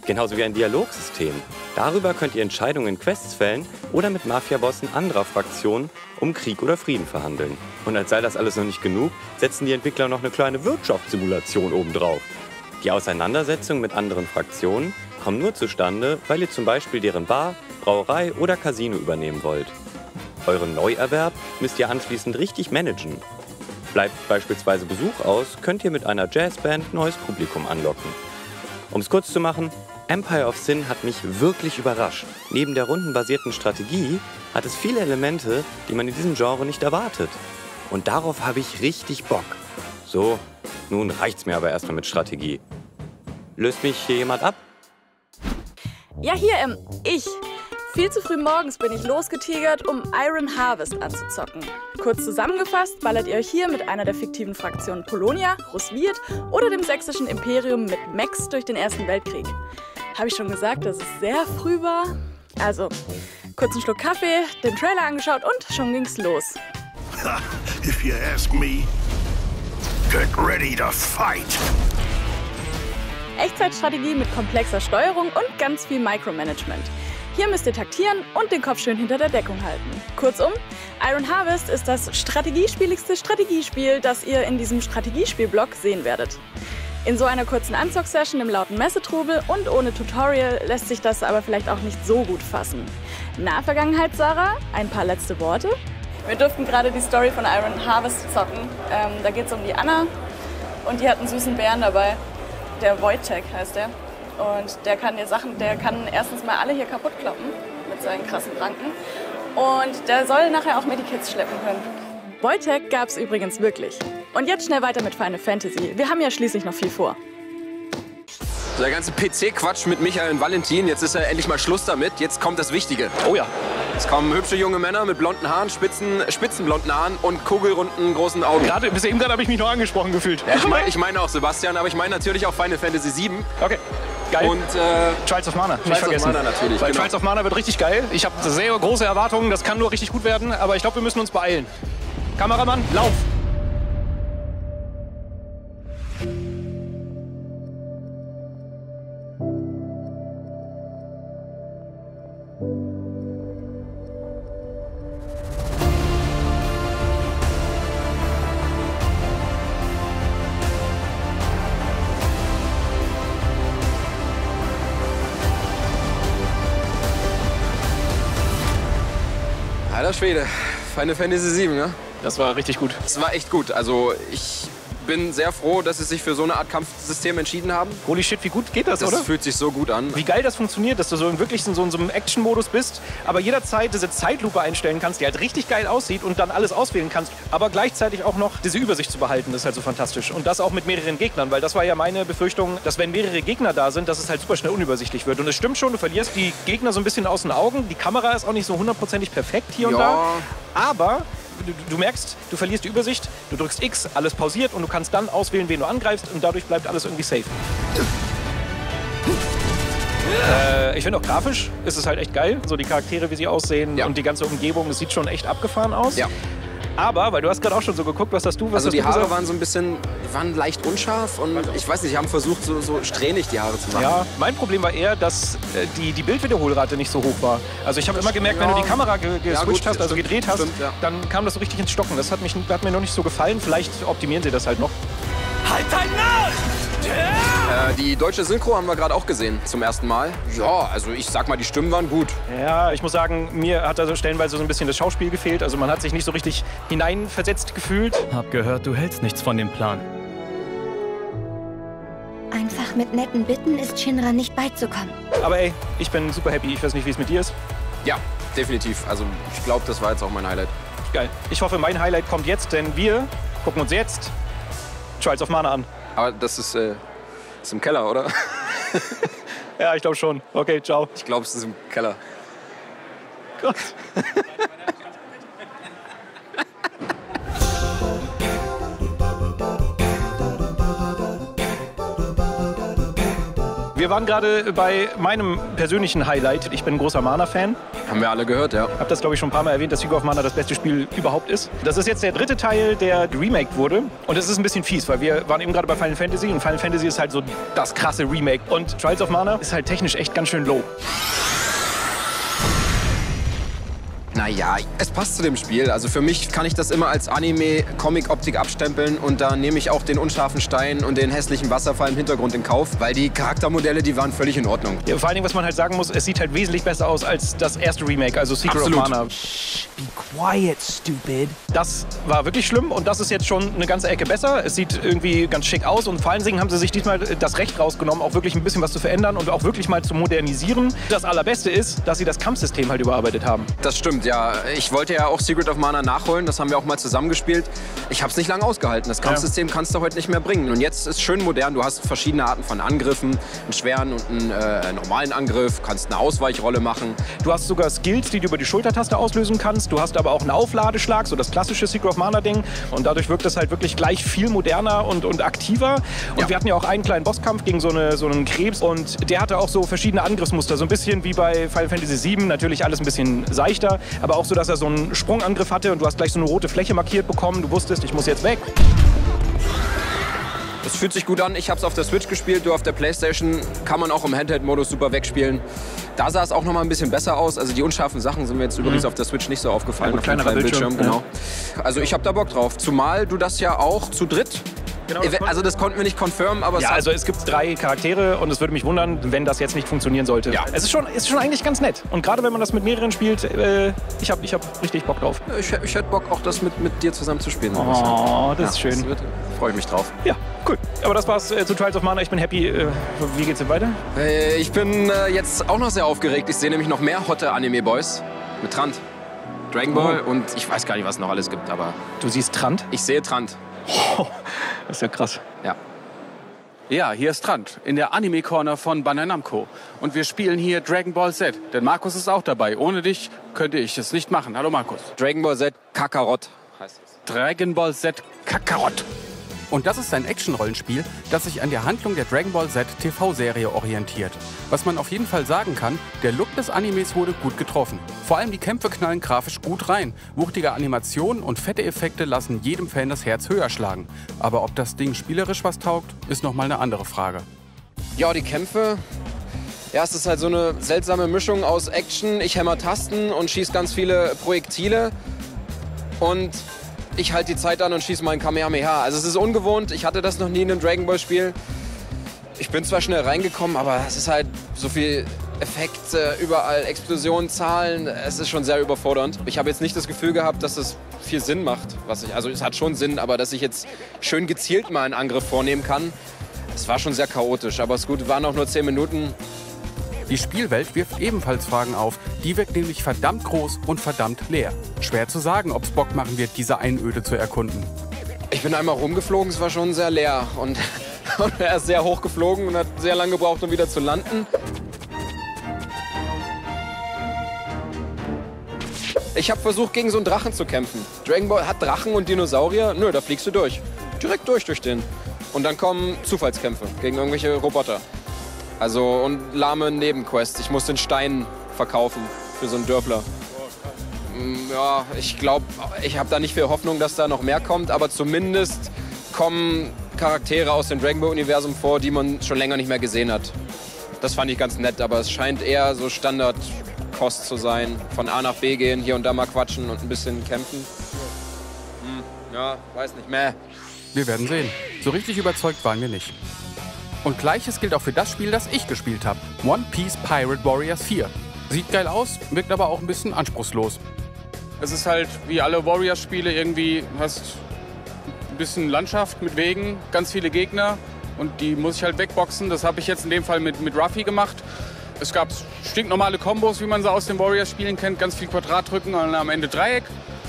Genauso wie ein Dialogsystem. Darüber könnt ihr Entscheidungen in Quests fällen oder mit Mafiabossen anderer Fraktionen um Krieg oder Frieden verhandeln. Und als sei das alles noch nicht genug, setzen die Entwickler noch eine kleine Wirtschaftssimulation obendrauf. Die Auseinandersetzungen mit anderen Fraktionen kommen nur zustande, weil ihr zum Beispiel deren Bar, Brauerei oder Casino übernehmen wollt. Euren Neuerwerb müsst ihr anschließend richtig managen. Bleibt beispielsweise Besuch aus, könnt ihr mit einer Jazzband neues Publikum anlocken. Um es kurz zu machen, Empire of Sin hat mich wirklich überrascht. Neben der rundenbasierten Strategie hat es viele Elemente, die man in diesem Genre nicht erwartet. Und darauf habe ich richtig Bock. So, nun reicht's mir aber erstmal mit Strategie. Löst mich hier jemand ab? Ja, hier, ähm, ich. Viel zu früh morgens bin ich losgetigert, um Iron Harvest anzuzocken. Kurz zusammengefasst ballert ihr euch hier mit einer der fiktiven Fraktionen Polonia, Russwied oder dem sächsischen Imperium mit Max durch den Ersten Weltkrieg. Habe ich schon gesagt, dass es sehr früh war? Also, kurz einen Schluck Kaffee, den Trailer angeschaut und schon ging's los. If you ask me, get ready to fight. Echtzeitstrategie mit komplexer Steuerung und ganz viel Micromanagement. Hier müsst ihr taktieren und den Kopf schön hinter der Deckung halten. Kurzum, Iron Harvest ist das strategiespieligste Strategiespiel, das ihr in diesem Strategiespielblock sehen werdet. In so einer kurzen Anzug-Session im lauten Messetrubel und ohne Tutorial lässt sich das aber vielleicht auch nicht so gut fassen. Na, Vergangenheit, Sarah? Ein paar letzte Worte? Wir durften gerade die Story von Iron Harvest zocken. Ähm, da geht es um die Anna und die hat einen süßen Bären dabei. Der Wojtek heißt der. Und der kann dir Sachen, der kann erstens mal alle hier kaputt kloppen mit seinen krassen Pranken. Und der soll nachher auch Medikits schleppen können. Wojtek gab's übrigens wirklich. Und jetzt schnell weiter mit Final Fantasy. Wir haben ja schließlich noch viel vor. Der ganze PC-Quatsch mit Michael und Valentin, jetzt ist ja endlich mal Schluss damit. Jetzt kommt das Wichtige. Oh ja. Es kommen hübsche junge Männer mit blonden Haaren, spitzen, spitzenblonden Haaren und kugelrunden großen Augen. Gerade, bis eben gerade habe ich mich noch angesprochen gefühlt. Ja, ich meine ich meine auch Sebastian, aber ich meine natürlich auch Final Fantasy 7. Okay. Geil. Und äh, Trials of Mana, nicht Trials of vergessen. Mana natürlich, Weil genau. Trials of Mana wird richtig geil. Ich habe sehr große Erwartungen, das kann nur richtig gut werden, aber ich glaube, wir müssen uns beeilen. Kameramann, lauf! Alter Schwede, Final Fantasy 7, ne? Das war richtig gut. Das war echt gut. Also ich bin sehr froh, dass sie sich für so eine Art Kampfsystem entschieden haben. Holy shit, wie gut geht das, Das oder? fühlt sich so gut an. Wie geil das funktioniert, dass du so wirklich in so, in so einem Action-Modus bist, aber jederzeit diese Zeitlupe einstellen kannst, die halt richtig geil aussieht und dann alles auswählen kannst, aber gleichzeitig auch noch diese Übersicht zu behalten, das ist halt so fantastisch. Und das auch mit mehreren Gegnern, weil das war ja meine Befürchtung, dass wenn mehrere Gegner da sind, dass es halt super schnell unübersichtlich wird. Und es stimmt schon, du verlierst die Gegner so ein bisschen aus den Augen, die Kamera ist auch nicht so hundertprozentig perfekt hier und Ja. da, aber du, du merkst, du verlierst die Übersicht, du drückst X, alles pausiert und du kannst dann auswählen, wen du angreifst und dadurch bleibt alles irgendwie safe. Äh, ich finde auch grafisch ist es halt echt geil. So die Charaktere, wie sie aussehen und die ganze Umgebung, das sieht schon echt abgefahren aus. Ja. Aber, weil du hast gerade auch schon so geguckt, was hast du, was Also hast die du Haare gesagt? waren so ein bisschen, waren leicht unscharf und ich weiß nicht, sie haben versucht, so, so strähnig die Haare zu machen. Ja, mein Problem war eher, dass äh, die, die Bildwiederholrate nicht so hoch war. Also ich habe immer gemerkt, wenn du die Kamera ge Ja, geswitcht gut, hast, also stimmt, gedreht hast, stimmt, ja. dann kam das so richtig ins Stocken. Das hat, mich, hat mir noch nicht so gefallen. Vielleicht optimieren sie das halt noch. Halt dein Maul! Äh, die deutsche Synchro haben wir gerade auch gesehen, zum ersten Mal. Ja, also ich sag mal, die Stimmen waren gut. Ja, ich muss sagen, mir hat also stellenweise so ein bisschen das Schauspiel gefehlt. Also man hat sich nicht so richtig hineinversetzt gefühlt. Hab gehört, du hältst nichts von dem Plan. Einfach mit netten Bitten ist Shinra nicht beizukommen. Aber ey, ich bin super happy. Ich weiß nicht, wie es mit dir ist. Ja, definitiv. Also ich glaube, das war jetzt auch mein Highlight. Geil. Ich hoffe, mein Highlight kommt jetzt, denn wir gucken uns jetzt Trials of Mana an. Aber das ist, äh, ist im Keller, oder? ja, ich glaube schon. Okay, ciao. Ich glaube, es ist im Keller. Gott. Wir waren gerade bei meinem persönlichen Highlight. Ich bin ein großer Mana-Fan. Haben wir alle gehört, ja. Hab das, glaube ich, schon ein paar Mal erwähnt, dass Secret of Mana das beste Spiel überhaupt ist. Das ist jetzt der dritte Teil, der remaked wurde. Und das ist ein bisschen fies, weil wir waren eben gerade bei Final Fantasy und Final Fantasy ist halt so das krasse Remake. Und Trials of Mana ist halt technisch echt ganz schön low. Naja, es passt zu dem Spiel. Also für mich kann ich das immer als Anime-Comic-Optik abstempeln und da nehme ich auch den unscharfen Stein und den hässlichen Wasserfall im Hintergrund in Kauf, weil die Charaktermodelle, die waren völlig in Ordnung. Ja, vor allen Dingen, was man halt sagen muss, es sieht halt wesentlich besser aus als das erste Remake, also Secret Absolut. of Mana. Be quiet, stupid. Das war wirklich schlimm und das ist jetzt schon eine ganze Ecke besser. Es sieht irgendwie ganz schick aus und vor allen Dingen haben sie sich diesmal das Recht rausgenommen, auch wirklich ein bisschen was zu verändern und auch wirklich mal zu modernisieren. Das Allerbeste ist, dass sie das Kampfsystem halt überarbeitet haben. Das stimmt, ja. Ich wollte ja auch Secret of Mana nachholen, das haben wir auch mal zusammengespielt. Ich habe es nicht lange ausgehalten. Das Kampfsystem kannst du heute nicht mehr bringen. Und jetzt ist schön modern. Du hast verschiedene Arten von Angriffen, einen schweren und einen äh, normalen Angriff, kannst eine Ausweichrolle machen. Du hast sogar Skills, die du über die Schultertaste auslösen kannst. Du hast aber auch einen Aufladeschlag, so das klassische Secret of Mana-Ding. Und dadurch wirkt es halt wirklich gleich viel moderner und, und aktiver. Und wir hatten ja auch einen kleinen Bosskampf gegen so, eine, so einen Krebs. Und der hatte auch so verschiedene Angriffsmuster. So ein bisschen wie bei Final Fantasy VII. Natürlich alles ein bisschen seichter. Aber auch so, dass er so einen Sprungangriff hatte. Und du hast gleich so eine rote Fläche markiert bekommen. Du wusstest, ich muss jetzt weg. Das fühlt sich gut an. Ich habe es auf der Switch gespielt, du auf der Playstation. Kann man auch im Handheld-Modus super wegspielen. Da sah es auch noch mal ein bisschen besser aus. Also die unscharfen Sachen sind mir jetzt übrigens Mhm. auf der Switch nicht so aufgefallen. Ja, auf kleinerer kleinen Bildschirm, genau. Also ich habe da Bock drauf. Zumal du das ja auch zu dritt. Ev- also das konnten wir nicht confirmen, aber es ja, also es gibt drei Charaktere und es würde mich wundern, wenn das jetzt nicht funktionieren sollte. Ja. Es ist schon, ist schon eigentlich ganz nett. Und gerade wenn man das mit mehreren spielt, äh, ich habe ich hab richtig Bock drauf. Ich, ich hätte Bock, auch das mit, mit dir zusammen zu spielen. Oh, das ist schön. Freue ich mich drauf. Ja, cool. Aber das war's äh, zu Trials of Mana. Ich bin happy. Äh, wie geht's denn weiter? Äh, ich bin äh, jetzt auch noch sehr aufgeregt. Ich sehe nämlich noch mehr hotte Anime-Boys mit Trant. Dragon Ball Oh. und ich weiß gar nicht, was noch alles gibt, aber. Du siehst Trant? Ich sehe Trant. Das ist ja krass. Ja. Ja, hier ist Trant in der Anime Corner von Bandai Namco. Und wir spielen hier Dragon Ball Z. Denn Markus ist auch dabei. Ohne dich könnte ich es nicht machen. Hallo Markus. Dragon Ball Z Kakarot heißt es. Dragon Ball Z Kakarot. Und das ist ein Action-Rollenspiel, das sich an der Handlung der Dragon Ball Z TV-Serie orientiert. Was man auf jeden Fall sagen kann, der Look des Animes wurde gut getroffen. Vor allem die Kämpfe knallen grafisch gut rein. Wuchtige Animationen und fette Effekte lassen jedem Fan das Herz höher schlagen. Aber ob das Ding spielerisch was taugt, ist nochmal eine andere Frage. Ja, die Kämpfe. Ja, es ist halt so eine seltsame Mischung aus Action, ich hämmer Tasten und schieß ganz viele Projektile. Und ich halte die Zeit an und schieße meinen Kamehameha. Also es ist ungewohnt, ich hatte das noch nie in einem Dragon Ball Spiel. Ich bin zwar schnell reingekommen, aber es ist halt so viel Effekte, überall Explosionen, Zahlen. Es ist schon sehr überfordernd. Ich habe jetzt nicht das Gefühl gehabt, dass es viel Sinn macht. Was ich, also es hat schon Sinn, aber dass ich jetzt schön gezielt mal einen Angriff vornehmen kann, es war schon sehr chaotisch. Aber es gut, waren auch nur 10 Minuten. Die Spielwelt wirft ebenfalls Fragen auf. Die wirkt nämlich verdammt groß und verdammt leer. Schwer zu sagen, ob es Bock machen wird, diese Einöde zu erkunden. Ich bin einmal rumgeflogen, es war schon sehr leer. Und, er ist sehr hoch geflogen und hat sehr lange gebraucht, um wieder zu landen. Ich habe versucht, gegen so einen Drachen zu kämpfen. Dragon Ball hat Drachen und Dinosaurier. Nö, da fliegst du durch. Direkt durch durch den. Und dann kommen Zufallskämpfe gegen irgendwelche Roboter. Also und lahme Nebenquests. Ich muss den Stein verkaufen für so einen Dörfler. Mm, Ja, ich glaube, ich habe da nicht viel Hoffnung, dass da noch mehr kommt, aber zumindest kommen Charaktere aus dem Dragon Ball Universum vor, die man schon länger nicht mehr gesehen hat. Das fand ich ganz nett, aber es scheint eher so Standardkost zu sein. Von A nach B gehen, hier und da mal quatschen und ein bisschen kämpfen. Hm, ja, weiß nicht mehr. Wir werden sehen. So richtig überzeugt waren wir nicht. Und gleiches gilt auch für das Spiel, das ich gespielt habe. One Piece Pirate Warriors 4. Sieht geil aus, wirkt aber auch ein bisschen anspruchslos. Es ist halt wie alle Warriors-Spiele irgendwie, hast ein bisschen Landschaft mit Wegen, ganz viele Gegner und die muss ich halt wegboxen. Das habe ich jetzt in dem Fall mit, mit Ruffy gemacht. Es gab stinknormale Kombos, wie man sie aus den Warriors-Spielen kennt, ganz viel Quadrat drücken und am Ende Dreieck.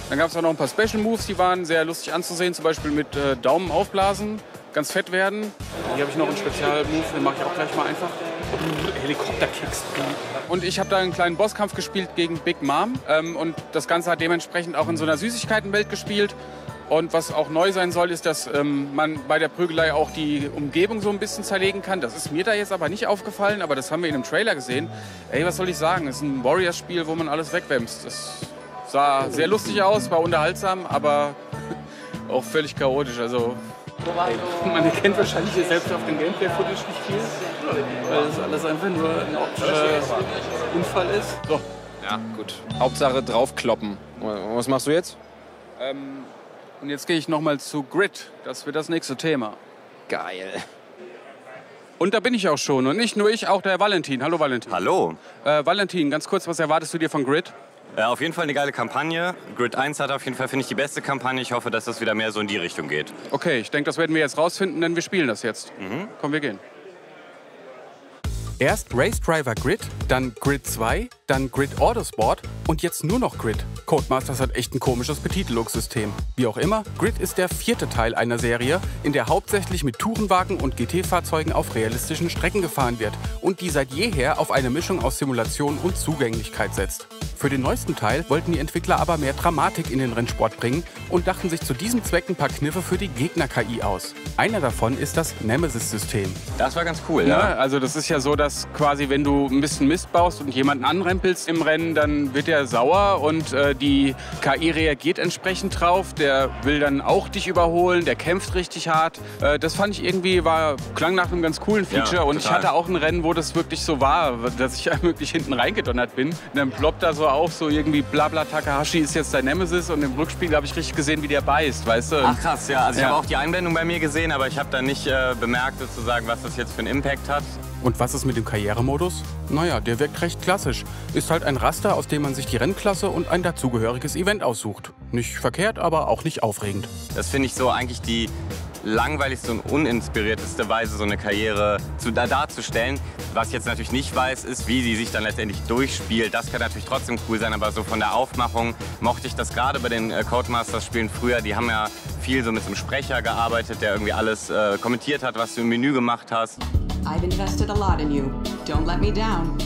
Dann gab es auch noch ein paar Special Moves, die waren sehr lustig anzusehen, zum Beispiel mit äh, Daumen aufblasen, ganz fett werden. Hier habe ich noch einen Spezialmove, den mache ich auch gleich mal einfach. Helikopterkicks. Und ich habe da einen kleinen Bosskampf gespielt gegen Big Mom. Ähm, und das Ganze hat dementsprechend auch in so einer Süßigkeitenwelt gespielt. Und was auch neu sein soll, ist, dass ähm, man bei der Prügelei auch die Umgebung so ein bisschen zerlegen kann. Das ist mir da jetzt aber nicht aufgefallen, aber das haben wir in einem Trailer gesehen. Ey, was soll ich sagen? Es ist ein Warriors-Spiel, wo man alles wegwämst. Das sah sehr lustig aus, war unterhaltsam, aber auch völlig chaotisch. Also man erkennt wahrscheinlich hier selbst auf dem Gameplay-Footage nicht viel, weil das alles einfach nur ein optischer Unfall ist. So. Ja, gut. Hauptsache draufkloppen. Was machst du jetzt? Ähm, und jetzt gehe ich nochmal zu Grid. Das wird das nächste Thema. Geil. Und da bin ich auch schon. Und nicht nur ich, auch der Valentin. Hallo Valentin. Hallo. Äh, Valentin, ganz kurz, was erwartest du dir von Grid? Äh, auf jeden Fall eine geile Kampagne. Grid 1 hat auf jeden Fall, finde ich, die beste Kampagne. Ich hoffe, dass das wieder mehr so in die Richtung geht. Okay, ich denke, das werden wir jetzt rausfinden, denn wir spielen das jetzt. Mhm. Komm, wir gehen. Erst Race Driver Grid, dann Grid 2, dann Grid Autosport und jetzt nur noch Grid. Codemasters hat echt ein komisches Betitelungssystem. Wie auch immer, Grid ist der vierte Teil einer Serie, in der hauptsächlich mit Tourenwagen und GT-Fahrzeugen auf realistischen Strecken gefahren wird und die seit jeher auf eine Mischung aus Simulation und Zugänglichkeit setzt. Für den neuesten Teil wollten die Entwickler aber mehr Dramatik in den Rennsport bringen und dachten sich zu diesem Zweck ein paar Kniffe für die Gegner-KI aus. Einer davon ist das Nemesis-System. Das war ganz cool, Ja, ja. also das ist ja so, dass quasi, wenn du ein bisschen Mist baust und jemanden anrempelst im Rennen, dann wird er sauer und äh, die KI reagiert entsprechend drauf. Der will dann auch dich überholen, der kämpft richtig hart. Äh, das fand ich irgendwie, war, klang nach einem ganz coolen Feature Ja, und ich hatte auch ein Rennen, wo das wirklich so war, dass ich wirklich hinten reingedonnert bin. Und dann ploppt da so auf, so irgendwie blabla Takahashi ist jetzt dein Nemesis und im Rückspiel habe ich richtig gesehen, wie der beißt, weißt du? Ach krass, ja. Also ich Ja. habe auch die Einblendung bei mir gesehen, aber ich habe dann nicht äh, bemerkt, sozusagen, was das jetzt für einen Impact hat. Und was ist mit dem Karrieremodus? Naja, der wirkt recht klassisch. Ist halt ein Raster, aus dem man sich die Rennklasse und ein dazugehöriges Event aussucht. Nicht verkehrt, aber auch nicht aufregend. Das finde ich so eigentlich die langweiligste und uninspirierteste Weise, so eine Karriere zu, da, darzustellen. Was ich jetzt natürlich nicht weiß, ist, wie sie sich dann letztendlich durchspielt. Das kann natürlich trotzdem cool sein, aber so von der Aufmachung mochte ich das gerade bei den äh, Codemasters-Spielen früher. Die haben ja viel so mit so einem Sprecher gearbeitet, der irgendwie alles äh, kommentiert hat, was du im Menü gemacht hast. I've invested a lot in you. Don't let me down.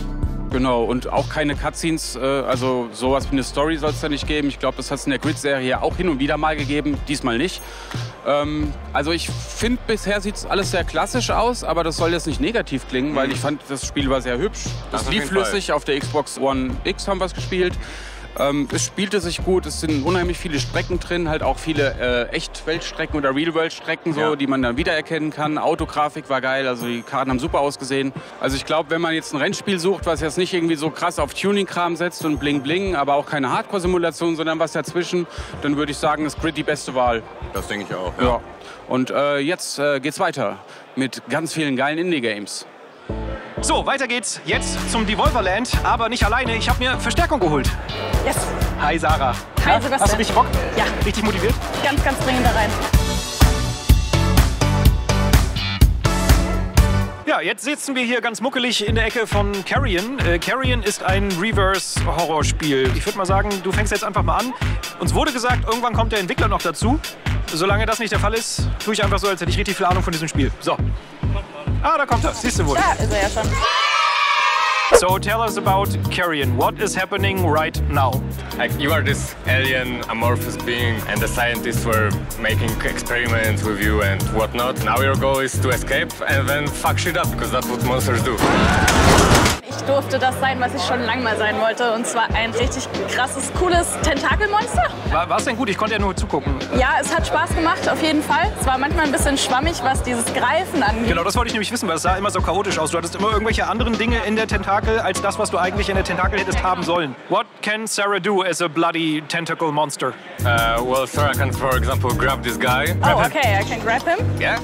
Genau, und auch keine Cutscenes, äh, also sowas wie eine Story soll es da nicht geben. Ich glaube, das hat es in der Grid-Serie auch hin und wieder mal gegeben, diesmal nicht. Ähm, also ich finde, bisher sieht es alles sehr klassisch aus, aber das soll jetzt nicht negativ klingen, weil ich fand, das Spiel war sehr hübsch. Das Es auf lief Fall. flüssig, auf der Xbox One X haben wir es gespielt. Ähm, es spielte sich gut, es sind unheimlich viele Strecken drin, halt auch viele äh, Echtweltstrecken oder Real-World-Strecken, so, Ja. die man dann wiedererkennen kann. Autografik war geil, also die Karten haben super ausgesehen. Also ich glaube, wenn man jetzt ein Rennspiel sucht, was jetzt nicht irgendwie so krass auf Tuning-Kram setzt und Bling-Bling, aber auch keine Hardcore-Simulation, sondern was dazwischen, dann würde ich sagen, ist Grid die beste Wahl. Das denke ich auch. Ja. Und äh, jetzt äh, geht's weiter mit ganz vielen geilen Indie-Games. So, weiter geht's jetzt zum Devolverland, aber nicht alleine. Ich habe mir Verstärkung geholt. Yes. Hi Sarah. Hi, Ja, Sebastian. Hast du richtig Bock? Ja. Richtig motiviert? Ganz, ganz dringend da rein. Ja, jetzt sitzen wir hier ganz muckelig in der Ecke von Carrion. Äh, Carrion ist ein Reverse-Horrorspiel. Ich würde mal sagen, du fängst jetzt einfach mal an. Uns wurde gesagt, irgendwann kommt der Entwickler noch dazu. Solange das nicht der Fall ist, tue ich einfach so, als hätte ich richtig viel Ahnung von diesem Spiel. So. Ah, da kommt er. Siehst du wohl. Da ist er ja schon. So tell us about Carrion. What is happening right now? Like you are this alien amorphous being, and the scientists were making experiments with you and whatnot. Now your goal is to escape and then fuck shit up, because that's what monsters do. Durfte das sein, was ich schon lange mal sein wollte. Und zwar ein richtig krasses, cooles Tentakelmonster. War es denn gut? Ich konnte ja nur zugucken. Ja, es hat Spaß gemacht, auf jeden Fall. Es war manchmal ein bisschen schwammig, was dieses Greifen angeht. Genau, das wollte ich nämlich wissen, weil es sah immer so chaotisch aus. Du hattest immer irgendwelche anderen Dinge in der Tentakel, als das, was du eigentlich in der Tentakel hättest haben sollen. What can Sarah do as a bloody tentacle monster? Uh, well, Sarah can, for example, grab this guy. Oh, okay, I can grab him. Yeah?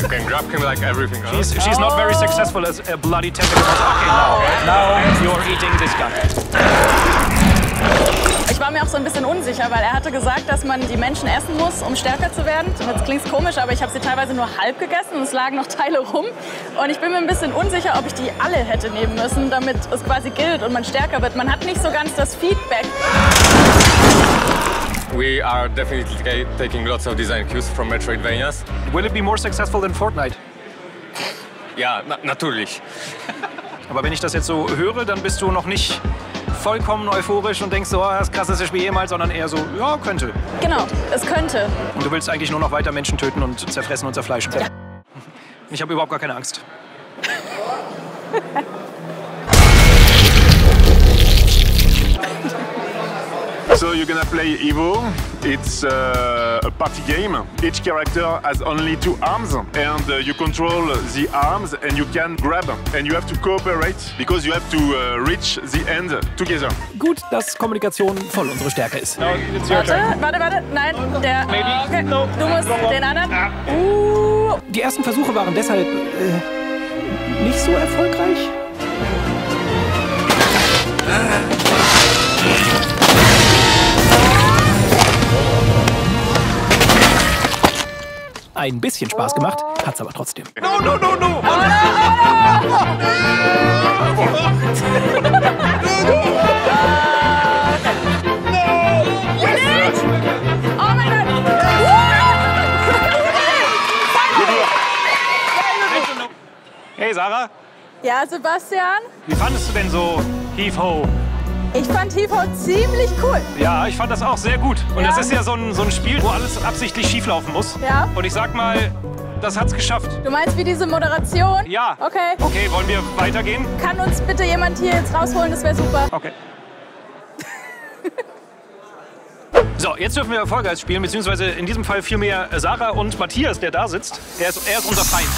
You can grab him like everything else. She's, she's not very successful as a bloody tentacle. Okay, now, now you're eating this guy. Ich war mir auch so ein bisschen unsicher, weil er hatte gesagt, dass man die Menschen essen muss, um stärker zu werden. Und jetzt klingt komisch, aber ich habe sie teilweise nur halb gegessen und es lagen noch Teile rum. Und ich bin mir ein bisschen unsicher, ob ich die alle hätte nehmen müssen, damit es quasi gilt und man stärker wird. Man hat nicht so ganz das Feedback. We are definitely ta- taking lots of design cues from Metroidvanias. Will it be more successful than Fortnite? Ja, na natürlich. Aber wenn ich das jetzt so höre, dann bist du noch nicht vollkommen euphorisch und denkst so, oh, das krasseste Spiel jemals, sondern eher so, ja, könnte. Genau, es könnte. Und du willst eigentlich nur noch weiter Menschen töten und zerfressen und zerfleischen. Ich habe überhaupt gar keine Angst. So you're gonna play Evo. It's uh, a party game. Each character has only two arms, and uh, you control the arms, and you can grab, and you have to cooperate because you have to uh, reach the end together. Gut, dass Kommunikation voll unsere Stärke ist. Warte, warte, warte. Nein, der. Okay. Du musst den anderen. Uh. Die ersten Versuche waren deshalb äh, nicht so erfolgreich. Ein bisschen Spaß gemacht, hat's aber trotzdem. No, no, no, no! Oh! Hey Sarah, Ja, Sebastian? wie fandest du denn so Heave Ho? Ich fand Hivo ziemlich cool. Ja, ich fand das auch sehr gut. Und Ja. das ist ja so ein, so ein Spiel, wo alles absichtlich schieflaufen muss. Ja. Und ich sag mal, das hat's geschafft. Du meinst wie diese Moderation? Ja. Okay. Okay, wollen wir weitergehen? Kann uns bitte jemand hier jetzt rausholen? Das wäre super. Okay. So, jetzt dürfen wir Guys spielen, beziehungsweise in diesem Fall vielmehr Sarah und Matthias, der da sitzt. Er ist, er ist unser Feind.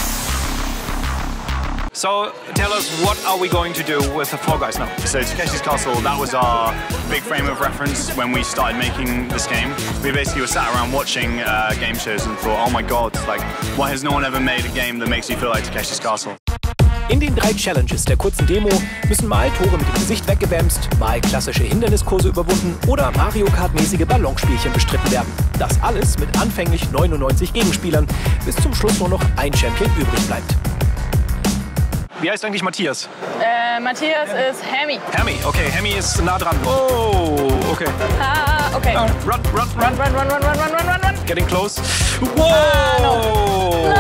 So, tell us, what are we going to do with the Fall Guys now? So Takeshi's Castle, that was our big frame of reference when we started making this game. We basically were sat around watching uh, game shows and thought, oh my god, like, why has no one ever made a game that makes you feel like Takeshi's Castle? In den drei Challenges der kurzen Demo müssen mal Tore mit dem Gesicht weggewämst, mal klassische Hinderniskurse überwunden oder Mario Kart-mäßige Ballonspielchen bestritten werden. Das alles mit anfänglich 99 Gegenspielern, bis zum Schluss nur noch ein Champion übrig bleibt. Wie heißt eigentlich Matthias? Äh, Matthias ist Hammy. Hammy, okay, Hammy ist nah dran. Oh, okay. Ah, okay. Run, run, run. Run, run, run, run, run, run, run, run, run. Getting close. Whoa!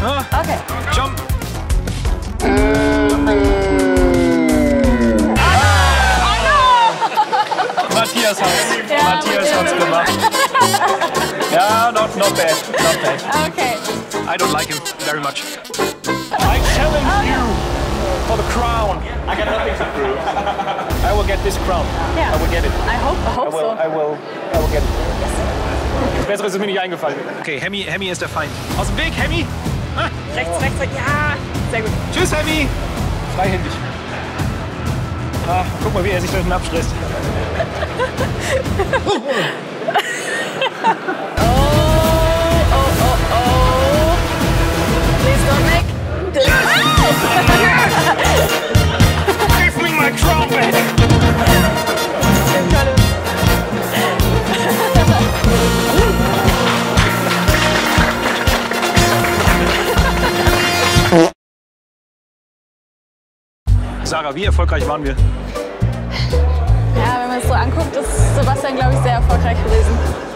No! Okay. Jump! Matthias hat's. Ja, Matthias hat's gemacht. Ja, not, not bad. Not bad. Okay. I don't like him very much. I challenge you for the crown. I got nothing to prove. I will get this crown. Yeah. I will get it. I hope, I hope I will, so. I will, I will get it. Besseres ist mir nicht eingefallen. Okay, Hemi, Hemi ist der Feind. Aus dem Weg, Hemi! Ah. Rechts, rechts, rechts. Ja, sehr gut. Tschüss, Hemi! Freihändig. Ah, guck mal, wie er sich da hinten abstresst. Please don't Give me my crown! Sarah, wie erfolgreich waren wir? Ja, wenn man es so anguckt, ist Sebastian, glaube ich, sehr erfolgreich gewesen.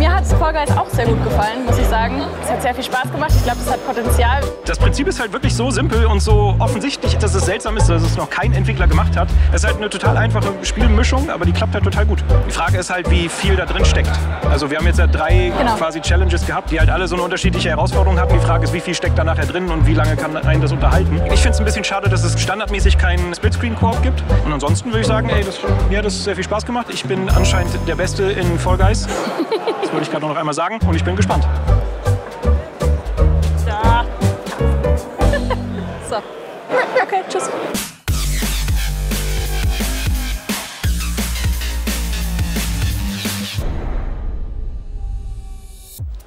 Mir hat Fall Guys auch sehr gut gefallen, muss ich sagen. Es hat sehr viel Spaß gemacht. Ich glaube, es hat Potenzial. Das Prinzip ist halt wirklich so simpel und so offensichtlich, dass es seltsam ist, dass es noch kein Entwickler gemacht hat. Es ist halt eine total einfache Spielmischung, aber die klappt halt total gut. Die Frage ist halt, wie viel da drin steckt. Also wir haben jetzt ja drei Genau. quasi Challenges gehabt, die halt alle so eine unterschiedliche Herausforderung hatten. Die Frage ist, wie viel steckt da nachher drin und wie lange kann einen das unterhalten. Ich finde es ein bisschen schade, dass es standardmäßig keinen Splitscreen-Koop gibt. Und ansonsten würde ich sagen, ey, das, mir hat das sehr viel Spaß gemacht. Ich bin anscheinend der Beste in Fall Guys. Das wollte ich gerade noch einmal sagen und ich bin gespannt. Ja. so. Okay, tschüss.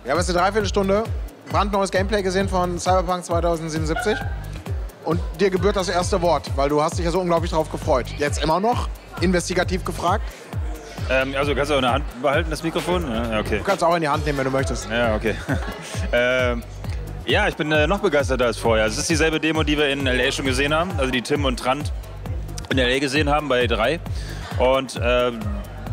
Wir haben jetzt eine Dreiviertelstunde brandneues Gameplay gesehen von Cyberpunk 2077. Und dir gebührt das erste Wort, weil du hast dich ja so unglaublich darauf gefreut. Jetzt immer noch, investigativ gefragt. Ähm, also kannst du auch in der Hand behalten, das Mikrofon? Ja, okay. Du kannst auch in die Hand nehmen, wenn du möchtest. Ja, okay. ähm, ja, ich bin äh, noch begeisterter als vorher. Es ist dieselbe Demo, die wir in L.A. schon gesehen haben. Also die Tim und Trant in L.A. gesehen haben bei 3. Und ähm,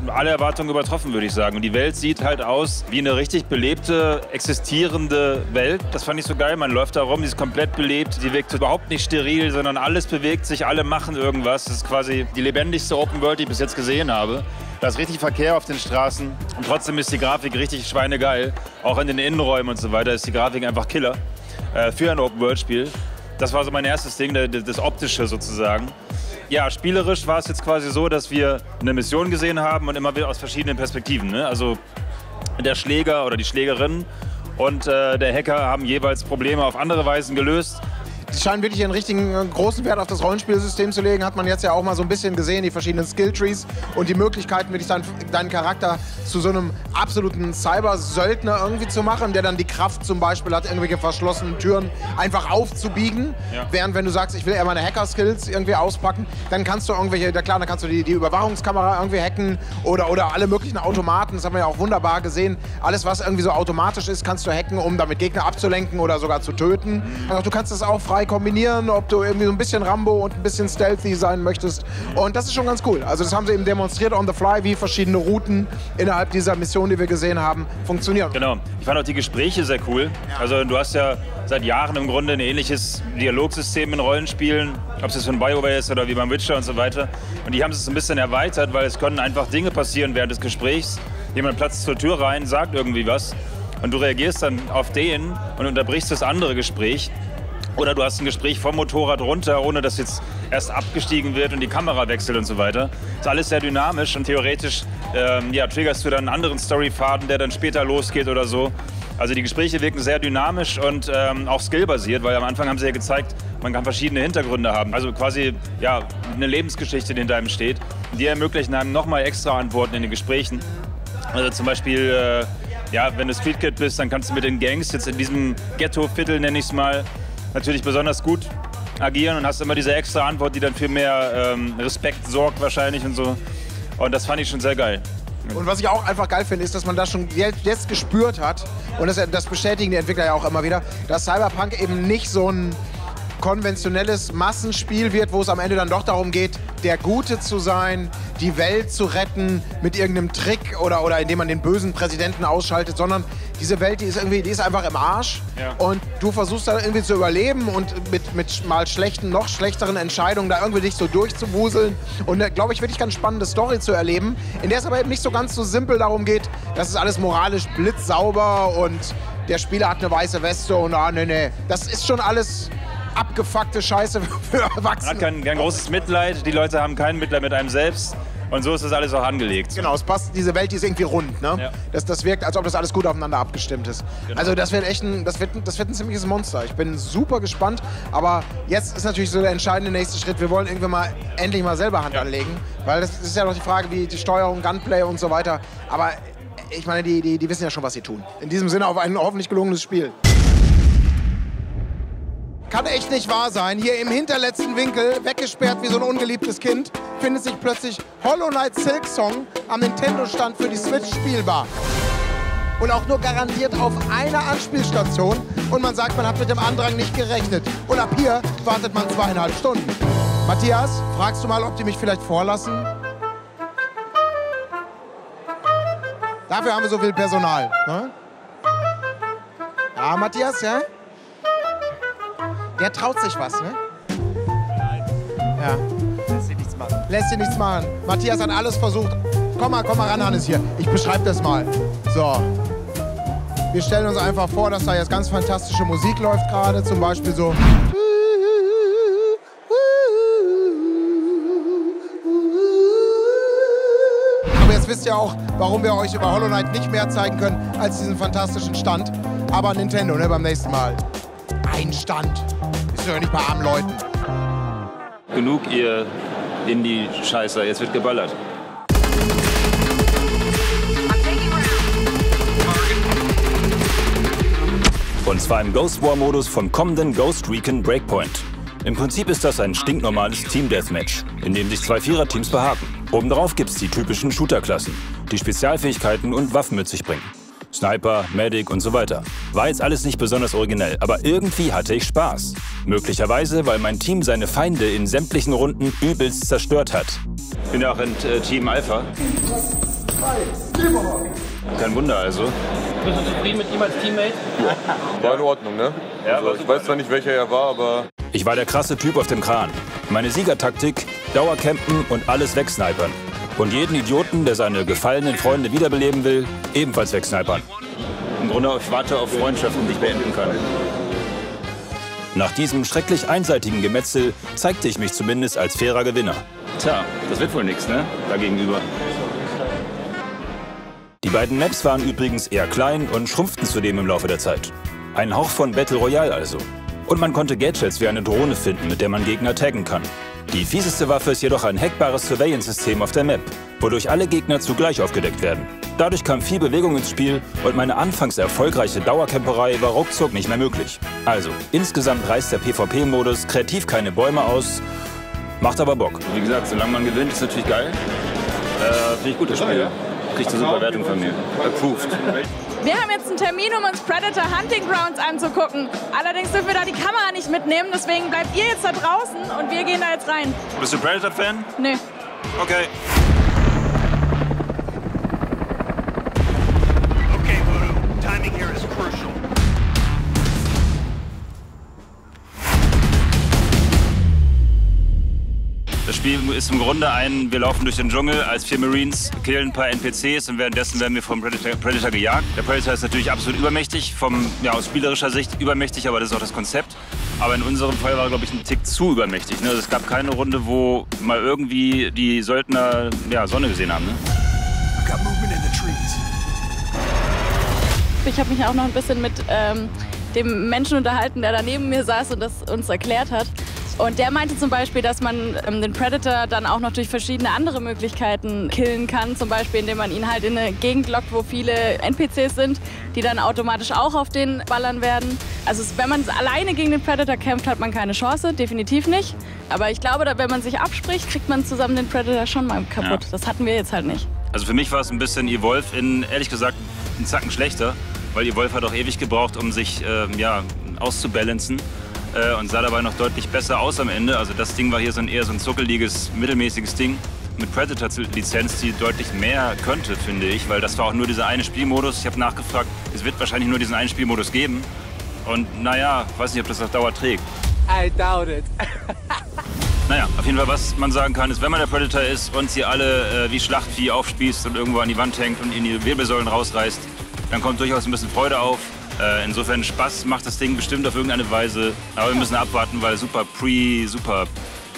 alle Erwartungen übertroffen, würde ich sagen. Und die Welt sieht halt aus wie eine richtig belebte, existierende Welt. Das fand ich so geil. Man läuft da rum, die ist komplett belebt, die wirkt überhaupt nicht steril, sondern alles bewegt sich, alle machen irgendwas. Das ist quasi die lebendigste Open World, die ich bis jetzt gesehen habe. Da ist richtig Verkehr auf den Straßen und trotzdem ist die Grafik richtig schweinegeil. Auch in den Innenräumen und so weiter ist die Grafik einfach Killer äh, für ein Open-World-Spiel. Das war so mein erstes Ding, das Optische sozusagen. Ja, spielerisch war es jetzt quasi so, dass wir eine Mission gesehen haben und immer wieder aus verschiedenen Perspektiven. Ne? Also der Schläger oder die Schlägerin und äh, der Hacker haben jeweils Probleme auf andere Weisen gelöst scheinen wirklich einen richtigen äh, großen Wert auf das Rollenspielsystem zu legen. Hat man jetzt ja auch mal so ein bisschen gesehen, die verschiedenen Skilltrees und die Möglichkeiten, wirklich deinen, deinen Charakter zu so einem absoluten Cyber-Söldner irgendwie zu machen, der dann die Kraft zum Beispiel hat, irgendwelche verschlossenen Türen einfach aufzubiegen. Ja. Während wenn du sagst, ich will eher meine Hacker-Skills irgendwie auspacken, dann kannst du irgendwelche, da klar, dann kannst du die, die Überwachungskamera irgendwie hacken oder, oder alle möglichen Automaten, das haben wir ja auch wunderbar gesehen. Alles, was irgendwie so automatisch ist, kannst du hacken, um damit Gegner abzulenken oder sogar zu töten. Mhm. Also du kannst das auch frei frei kombinieren, ob du irgendwie so ein bisschen Rambo und ein bisschen stealthy sein möchtest. Und das ist schon ganz cool. Also das haben sie eben demonstriert on the fly, wie verschiedene Routen innerhalb dieser Mission, die wir gesehen haben, funktionieren. Genau. Ich fand auch die Gespräche sehr cool. Also du hast ja seit Jahren im Grunde ein ähnliches Dialogsystem in Rollenspielen, ob es jetzt von BioWare ist oder wie beim Witcher und so weiter. Und die haben es ein bisschen erweitert, weil es können einfach Dinge passieren während des Gesprächs. Jemand platzt zur Tür rein, sagt irgendwie was und du reagierst dann auf den und unterbrichst das andere Gespräch oder du hast ein Gespräch vom Motorrad runter, ohne dass jetzt erst abgestiegen wird und die Kamera wechselt und so weiter. Das ist alles sehr dynamisch und theoretisch ähm, ja, triggerst du dann einen anderen Storyfaden, der dann später losgeht oder so. Also die Gespräche wirken sehr dynamisch und ähm, auch skillbasiert, weil am Anfang haben sie ja gezeigt, man kann verschiedene Hintergründe haben. Also quasi ja, eine Lebensgeschichte, die hinter einem steht. Die ermöglichen einem nochmal extra Antworten in den Gesprächen. Also zum Beispiel, äh, ja, wenn du Street Kid bist, dann kannst du mit den Gangs jetzt in diesem Ghetto-Viertel, nenne ich es mal, natürlich besonders gut agieren und hast immer diese extra Antwort, die dann für mehr ähm, Respekt sorgt wahrscheinlich und so. Und das fand ich schon sehr geil. Und was ich auch einfach geil finde, ist, dass man das schon jetzt gespürt hat, und das, das bestätigen die Entwickler ja auch immer wieder, dass Cyberpunk eben nicht so ein konventionelles Massenspiel wird, wo es am Ende dann doch darum geht, der Gute zu sein, die Welt zu retten mit irgendeinem Trick oder, oder indem man den bösen Präsidenten ausschaltet, sondern diese Welt, die ist irgendwie, die ist einfach im Arsch. Ja. Und du versuchst da irgendwie zu überleben und mit, mit mal schlechten, noch schlechteren Entscheidungen da irgendwie dich so durchzuwuseln. Und glaube ich, wirklich ganz spannende Story zu erleben, in der es aber eben nicht so ganz so simpel darum geht, dass es alles moralisch blitzsauber und der Spieler hat eine weiße Weste und ah, nee, nee. Das ist schon alles abgefuckte Scheiße für Erwachsene. Man hat kein, kein großes Mitleid, die Leute haben kein Mitleid mit einem selbst. Und so ist das alles auch angelegt. Genau, es passt, diese Welt die ist irgendwie rund. Ne? Ja. Das, das wirkt, als ob das alles gut aufeinander abgestimmt ist. Genau. Also das wird echt ein, das wird, das wird ein ziemliches Monster. Ich bin super gespannt. Aber jetzt ist natürlich so der entscheidende nächste Schritt. Wir wollen irgendwann mal endlich mal selber Hand ja. anlegen. Weil das ist ja noch die Frage, wie die Steuerung, Gunplay und so weiter. Aber ich meine, die, die, die wissen ja schon, was sie tun. In diesem Sinne auf ein hoffentlich gelungenes Spiel. Kann echt nicht wahr sein. Hier im hinterletzten Winkel, weggesperrt wie so ein ungeliebtes Kind, findet sich plötzlich Hollow Knight Silk Song am Nintendo-Stand für die Switch spielbar. Und auch nur garantiert auf einer Anspielstation. Und man sagt, man hat mit dem Andrang nicht gerechnet. Und ab hier wartet man zweieinhalb Stunden. Matthias, fragst du mal, ob die mich vielleicht vorlassen? Dafür haben wir so viel Personal. Ne? Ja, Matthias, ja? Der traut sich was, ne? Ja. Lässt sich nichts machen. Lässt sich nichts machen. Matthias hat alles versucht. Komm mal, komm mal ran, Hannes, hier. Ich beschreibe das mal. So. Wir stellen uns einfach vor, dass da jetzt ganz fantastische Musik läuft gerade. Zum Beispiel so. Aber jetzt wisst ihr auch, warum wir euch über Hollow Knight nicht mehr zeigen können als diesen fantastischen Stand. Aber Nintendo, ne, beim nächsten Mal. Ein Stand. Ist ja nicht bei armen Leuten. Genug, ihr Indie-Scheißer. Jetzt wird geballert. Und zwar im Ghost War-Modus vom kommenden Ghost Recon Breakpoint. Im Prinzip ist das ein stinknormales Team-Deathmatch, in dem sich zwei Viererteams behaken. Obendrauf gibt's die typischen Shooter-Klassen, die Spezialfähigkeiten und Waffen mit sich bringen. Sniper, Medic und so weiter. War jetzt alles nicht besonders originell, aber irgendwie hatte ich Spaß. Möglicherweise, weil mein Team seine Feinde in sämtlichen Runden übelst zerstört hat. Ich bin ja auch in äh, Team Alpha. Kein Wunder also. Bist du zufrieden mit ihm als Teammate? War in Ordnung, ne? Ja, also, ich weiß zwar nicht, welcher er war, aber Ich war der krasse Typ auf dem Kran. Meine Siegertaktik, Dauercampen und alles wegsnipern. Und jeden Idioten, der seine gefallenen Freunde wiederbeleben will, ebenfalls wegsnipern. Im Grunde, ich warte auf Freundschaften, die ich beenden kann. Nach diesem schrecklich einseitigen Gemetzel zeigte ich mich zumindest als fairer Gewinner. Tja, das wird wohl nichts, ne? Dagegenüber. Die beiden Maps waren übrigens eher klein und schrumpften zudem im Laufe der Zeit. Ein Hauch von Battle Royale also. Und man konnte Gadgets wie eine Drohne finden, mit der man Gegner taggen kann. Die fieseste Waffe ist jedoch ein hackbares Surveillance-System auf der Map, wodurch alle Gegner zugleich aufgedeckt werden. Dadurch kam viel Bewegung ins Spiel und meine anfangs erfolgreiche Dauercamperei war ruckzuck nicht mehr möglich. Also, insgesamt reißt der PvP-Modus kreativ keine Bäume aus, macht aber Bock. Wie gesagt, solange man gewinnt, ist natürlich geil. Äh, Finde ich gut, das Spiel. Kriegt eine super Wertung von mir. Approved. Wir haben jetzt einen Termin, um uns Predator Hunting Grounds anzugucken. Allerdings dürfen wir da die Kamera nicht mitnehmen, deswegen bleibt ihr jetzt da draußen und wir gehen da jetzt rein. Bist du Predator-Fan? Nee. Okay. Okay, Voodoo. Timing here is crucial. Spiel ist im Grunde ein, wir laufen durch den Dschungel als vier Marines, killen ein paar NPCs und währenddessen werden wir vom Predator, Predator gejagt. Der Predator ist natürlich absolut übermächtig, vom, ja, aus spielerischer Sicht übermächtig, aber das ist auch das Konzept. Aber in unserem Fall war er, glaube ich, ein Tick zu übermächtig. Ne? Also es gab keine Runde, wo mal irgendwie die Söldner ja, Sonne gesehen haben. Ne? Ich habe mich auch noch ein bisschen mit ähm, dem Menschen unterhalten, der da neben mir saß und das uns erklärt hat. Und der meinte zum Beispiel, dass man ähm, den Predator dann auch noch durch verschiedene andere Möglichkeiten killen kann. Zum Beispiel, indem man ihn halt in eine Gegend lockt, wo viele NPCs sind, die dann automatisch auch auf den ballern werden. Also wenn man alleine gegen den Predator kämpft, hat man keine Chance, definitiv nicht. Aber ich glaube, wenn man sich abspricht, kriegt man zusammen den Predator schon mal kaputt. Ja. Das hatten wir jetzt halt nicht. Also für mich war es ein bisschen Evolve in, ehrlich gesagt, einen Zacken schlechter, weil Evolve hat auch ewig gebraucht, um sich ähm, ja, auszubalancen äh, und sah dabei noch deutlich besser aus am Ende. Also das Ding war hier so ein, eher so ein zuckeliges, mittelmäßiges Ding mit Predator-Lizenz, die deutlich mehr könnte, finde ich, weil das war auch nur dieser eine Spielmodus. Ich habe nachgefragt, es wird wahrscheinlich nur diesen einen Spielmodus geben. Und naja, weiß nicht, ob das auf Dauer trägt. I doubt it. Naja, auf jeden Fall, was man sagen kann, ist, wenn man der Predator ist und sie alle äh, wie Schlachtvieh aufspießt und irgendwo an die Wand hängt und in die Wirbelsäulen rausreißt, dann kommt durchaus ein bisschen Freude auf. Äh, insofern Spaß macht das Ding bestimmt auf irgendeine Weise. Aber wir müssen abwarten, weil super pre, super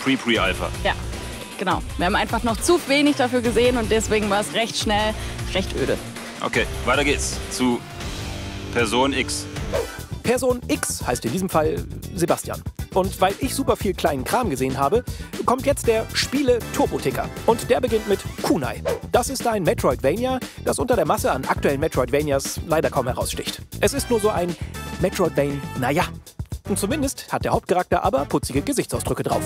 pre-pre-Alpha. Ja, genau. Wir haben einfach noch zu wenig dafür gesehen und deswegen war es recht schnell, recht öde. Okay, weiter geht's zu Person X. Person X heißt in diesem Fall Sebastian. Und weil ich super viel kleinen Kram gesehen habe, kommt jetzt der Spiele Turboticker. Und der beginnt mit Kunai. Das ist ein Metroidvania, das unter der Masse an aktuellen Metroidvanias leider kaum heraussticht. Es ist nur so ein Metroidvania, naja. Und zumindest hat der Hauptcharakter aber putzige Gesichtsausdrücke drauf.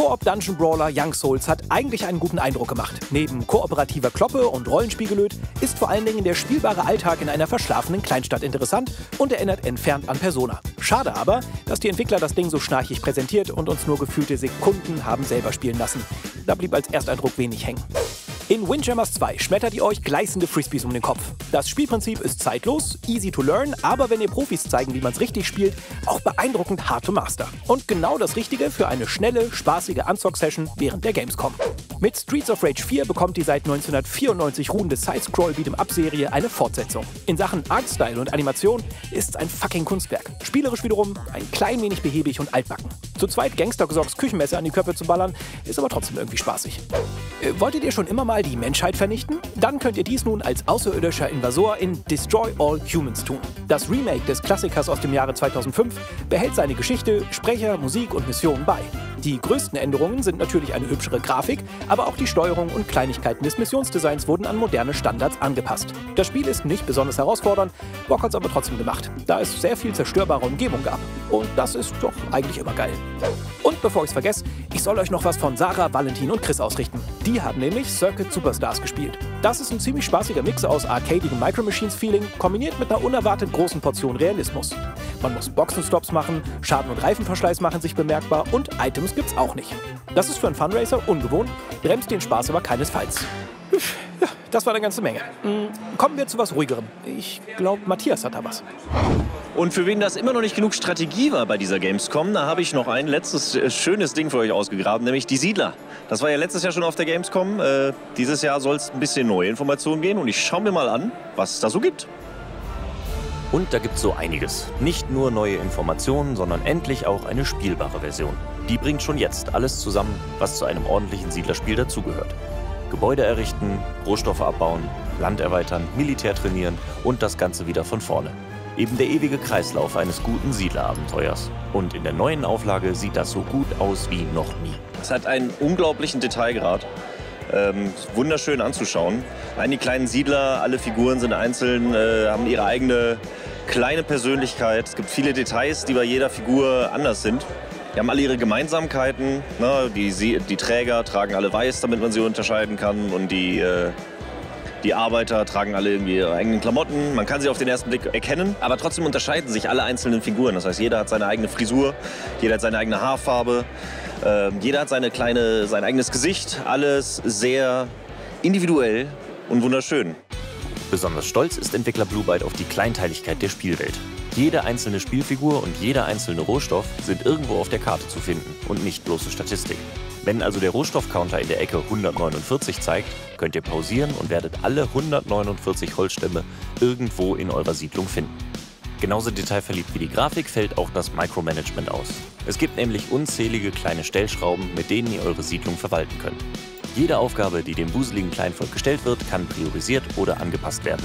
Koop Dungeon Brawler Young Souls hat eigentlich einen guten Eindruck gemacht. Neben kooperativer Kloppe und Rollenspielgelöt ist vor allen Dingen der spielbare Alltag in einer verschlafenen Kleinstadt interessant und erinnert entfernt an Persona. Schade aber, dass die Entwickler das Ding so schnarchig präsentiert und uns nur gefühlte Sekunden haben selber spielen lassen. Da blieb als Ersteindruck wenig hängen. In Windjammers 2 schmettert ihr euch gleißende Frisbees um den Kopf. Das Spielprinzip ist zeitlos, easy to learn, aber wenn ihr Profis zeigen, wie man es richtig spielt, auch beeindruckend hard to master. Und genau das Richtige für eine schnelle, spaßige Unzock-Session während der Gamescom. Mit Streets of Rage 4 bekommt die seit 1994 ruhende Side-Scroll-Beat'em-up-Serie eine Fortsetzung. In Sachen Artstyle und Animation ist es ein fucking Kunstwerk. Spielerisch wiederum ein klein wenig behäbig und altbacken. Zu zweit Gangster-Gesocks Küchenmesser an die Köpfe zu ballern, ist aber trotzdem irgendwie spaßig. Äh, wolltet ihr schon immer mal die Menschheit vernichten? Dann könnt ihr dies nun als außerirdischer Invasor in Destroy All Humans tun. Das Remake des Klassikers aus dem Jahre 2005 behält seine Geschichte, Sprecher, Musik und Missionen bei. Die größten Änderungen sind natürlich eine hübschere Grafik, aber auch die Steuerung und Kleinigkeiten des Missionsdesigns wurden an moderne Standards angepasst. Das Spiel ist nicht besonders herausfordernd, Bock hat's aber trotzdem gemacht, da es sehr viel zerstörbare Umgebung gab. Und das ist doch eigentlich immer geil. Und bevor ich's vergesse, ich soll euch noch was von Sarah, Valentin und Chris ausrichten. Die haben nämlich Circuit Superstars gespielt. Das ist ein ziemlich spaßiger Mix aus arcadigem Micro Machines Feeling kombiniert mit einer unerwartet großen Portion Realismus. Man muss Boxenstops machen, Schaden- und Reifenverschleiß machen sich bemerkbar und Items gibt's auch nicht. Das ist für einen Funracer ungewohnt, bremst den Spaß aber keinesfalls. Ja, das war eine ganze Menge. Kommen wir zu was ruhigerem. Ich glaube, Matthias hat da was. Und für wen das immer noch nicht genug Strategie war bei dieser Gamescom, da habe ich noch ein letztes äh, schönes Ding für euch ausgegraben, nämlich die Siedler. Das war ja letztes Jahr schon auf der Gamescom. Äh, dieses Jahr soll es ein bisschen neue Informationen gehen und ich schaue mir mal an, was es da so gibt. Und da gibt's so einiges. Nicht nur neue Informationen, sondern endlich auch eine spielbare Version. Die bringt schon jetzt alles zusammen, was zu einem ordentlichen Siedlerspiel dazugehört. Gebäude errichten, Rohstoffe abbauen, Land erweitern, Militär trainieren und das Ganze wieder von vorne. Eben der ewige Kreislauf eines guten Siedlerabenteuers. Und in der neuen Auflage sieht das so gut aus wie noch nie. Es hat einen unglaublichen Detailgrad. Ähm, wunderschön anzuschauen. Allein die kleinen Siedler, alle Figuren sind einzeln, äh, haben ihre eigene kleine Persönlichkeit. Es gibt viele Details, die bei jeder Figur anders sind. Die haben alle ihre Gemeinsamkeiten. Ne? Die, die Träger tragen alle weiß, damit man sie unterscheiden kann. Und die, äh, die Arbeiter tragen alle irgendwie ihre eigenen Klamotten. Man kann sie auf den ersten Blick erkennen, aber trotzdem unterscheiden sich alle einzelnen Figuren. Das heißt, jeder hat seine eigene Frisur, jeder hat seine eigene Haarfarbe, ähm, jeder hat seine kleine, sein eigenes Gesicht. Alles sehr individuell und wunderschön. Besonders stolz ist Entwickler Blue Byte auf die Kleinteiligkeit der Spielwelt. Jede einzelne Spielfigur und jeder einzelne Rohstoff sind irgendwo auf der Karte zu finden und nicht bloße Statistik. Wenn also der Rohstoffcounter in der Ecke 149 zeigt, könnt ihr pausieren und werdet alle 149 Holzstämme irgendwo in eurer Siedlung finden. Genauso detailverliebt wie die Grafik fällt auch das Micromanagement aus. Es gibt nämlich unzählige kleine Stellschrauben, mit denen ihr eure Siedlung verwalten könnt. Jede Aufgabe, die dem wuseligen Kleinvolk gestellt wird, kann priorisiert oder angepasst werden.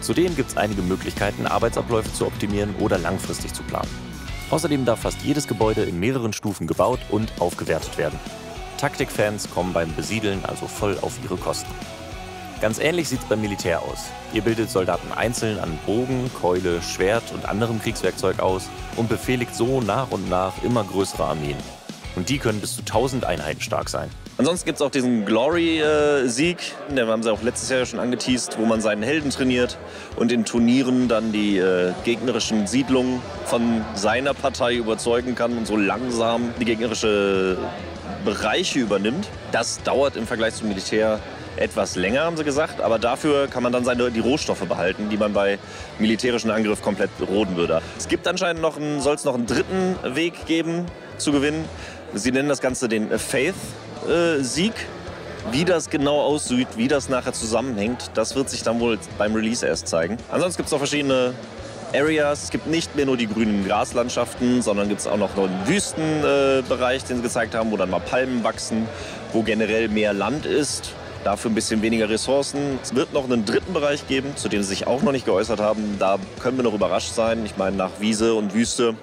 Zudem gibt es einige Möglichkeiten, Arbeitsabläufe zu optimieren oder langfristig zu planen. Außerdem darf fast jedes Gebäude in mehreren Stufen gebaut und aufgewertet werden. Taktikfans kommen beim Besiedeln also voll auf ihre Kosten. Ganz ähnlich sieht es beim Militär aus. Ihr bildet Soldaten einzeln an Bogen, Keule, Schwert und anderem Kriegswerkzeug aus und befehligt so nach und nach immer größere Armeen. Und die können bis zu 1000 Einheiten stark sein. Ansonsten gibt es auch diesen Glory-Sieg, den haben sie auch letztes Jahr schon angeteased, wo man seinen Helden trainiert und in Turnieren dann die äh, gegnerischen Siedlungen von seiner Partei überzeugen kann und so langsam die gegnerische Bereiche übernimmt. Das dauert im Vergleich zum Militär etwas länger, haben sie gesagt, aber dafür kann man dann seine, die Rohstoffe behalten, die man bei militärischen Angriff komplett roden würde. Es gibt anscheinend noch soll es noch einen dritten Weg geben zu gewinnen. Sie nennen das Ganze den Faith-Sieg. Wie das genau aussieht, wie das nachher zusammenhängt, das wird sich dann wohl beim Release erst zeigen. Ansonsten gibt es noch verschiedene Areas. Es gibt nicht mehr nur die grünen Graslandschaften, sondern gibt es auch noch einen Wüstenbereich, den sie gezeigt haben, wo dann mal Palmen wachsen, wo generell mehr Land ist. Dafür ein bisschen weniger Ressourcen. Es wird noch einen dritten Bereich geben, zu dem sie sich auch noch nicht geäußert haben. Da können wir noch überrascht sein. Ich meine, nach Wiese und Wüste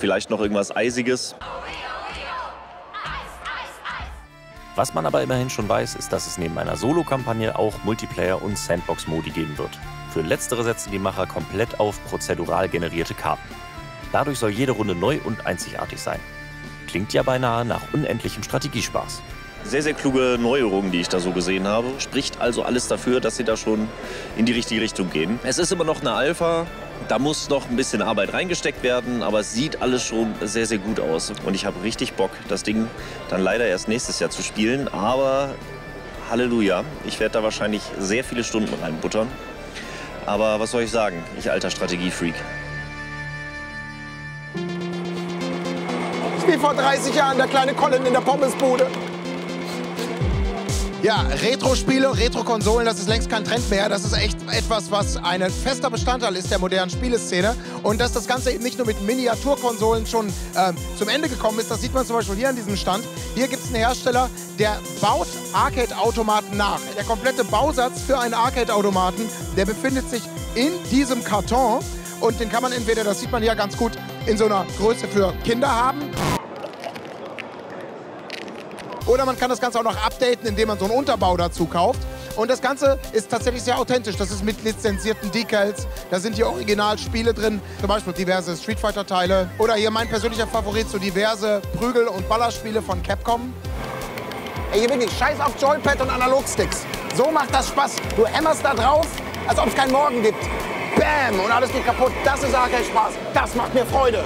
vielleicht noch irgendwas Eisiges. Was man aber immerhin schon weiß, ist, dass es neben einer Solo-Kampagne auch Multiplayer- und Sandbox-Modi geben wird. Für letztere setzen die Macher komplett auf prozedural generierte Karten. Dadurch soll jede Runde neu und einzigartig sein. Klingt ja beinahe nach unendlichem Strategiespaß. Sehr, sehr kluge Neuerungen, die ich da so gesehen habe. Spricht also alles dafür, dass sie da schon in die richtige Richtung gehen. Es ist immer noch eine Alpha. Da muss noch ein bisschen Arbeit reingesteckt werden, aber es sieht alles schon sehr, sehr gut aus. Und ich habe richtig Bock, das Ding dann leider erst nächstes Jahr zu spielen. Aber Halleluja, ich werde da wahrscheinlich sehr viele Stunden reinbuttern. Aber was soll ich sagen? Ich alter Strategiefreak. Wie vor 30 Jahren der kleine Colin in der Pommesbude. Ja, Retro-Spiele, Retro-Konsolen, das ist längst kein Trend mehr. Das ist echt etwas, was ein fester Bestandteil ist der modernen Spieleszene. Und dass das Ganze eben nicht nur mit Miniaturkonsolen schon ähm, zum Ende gekommen ist, das sieht man zum Beispiel hier an diesem Stand. Hier gibt es einen Hersteller, der baut Arcade-Automaten nach. Der komplette Bausatz für einen Arcade-Automaten, der befindet sich in diesem Karton. Und den kann man entweder, das sieht man hier ganz gut, in so einer Größe für Kinder haben. Oder man kann das Ganze auch noch updaten, indem man so einen Unterbau dazu kauft. Und das Ganze ist tatsächlich sehr authentisch. Das ist mit lizenzierten Decals. Da sind hier Originalspiele drin, zum Beispiel diverse Street Fighter-Teile. Oder hier mein persönlicher Favorit, so diverse Prügel- und Ballerspiele von Capcom. Ey, hier wirklich, scheiß auf Joypad und Analogsticks. So macht das Spaß. Du hämmerst da drauf, als ob es keinen Morgen gibt. Bam! Und alles geht kaputt. Das ist Arcade-Spaß. Das macht mir Freude.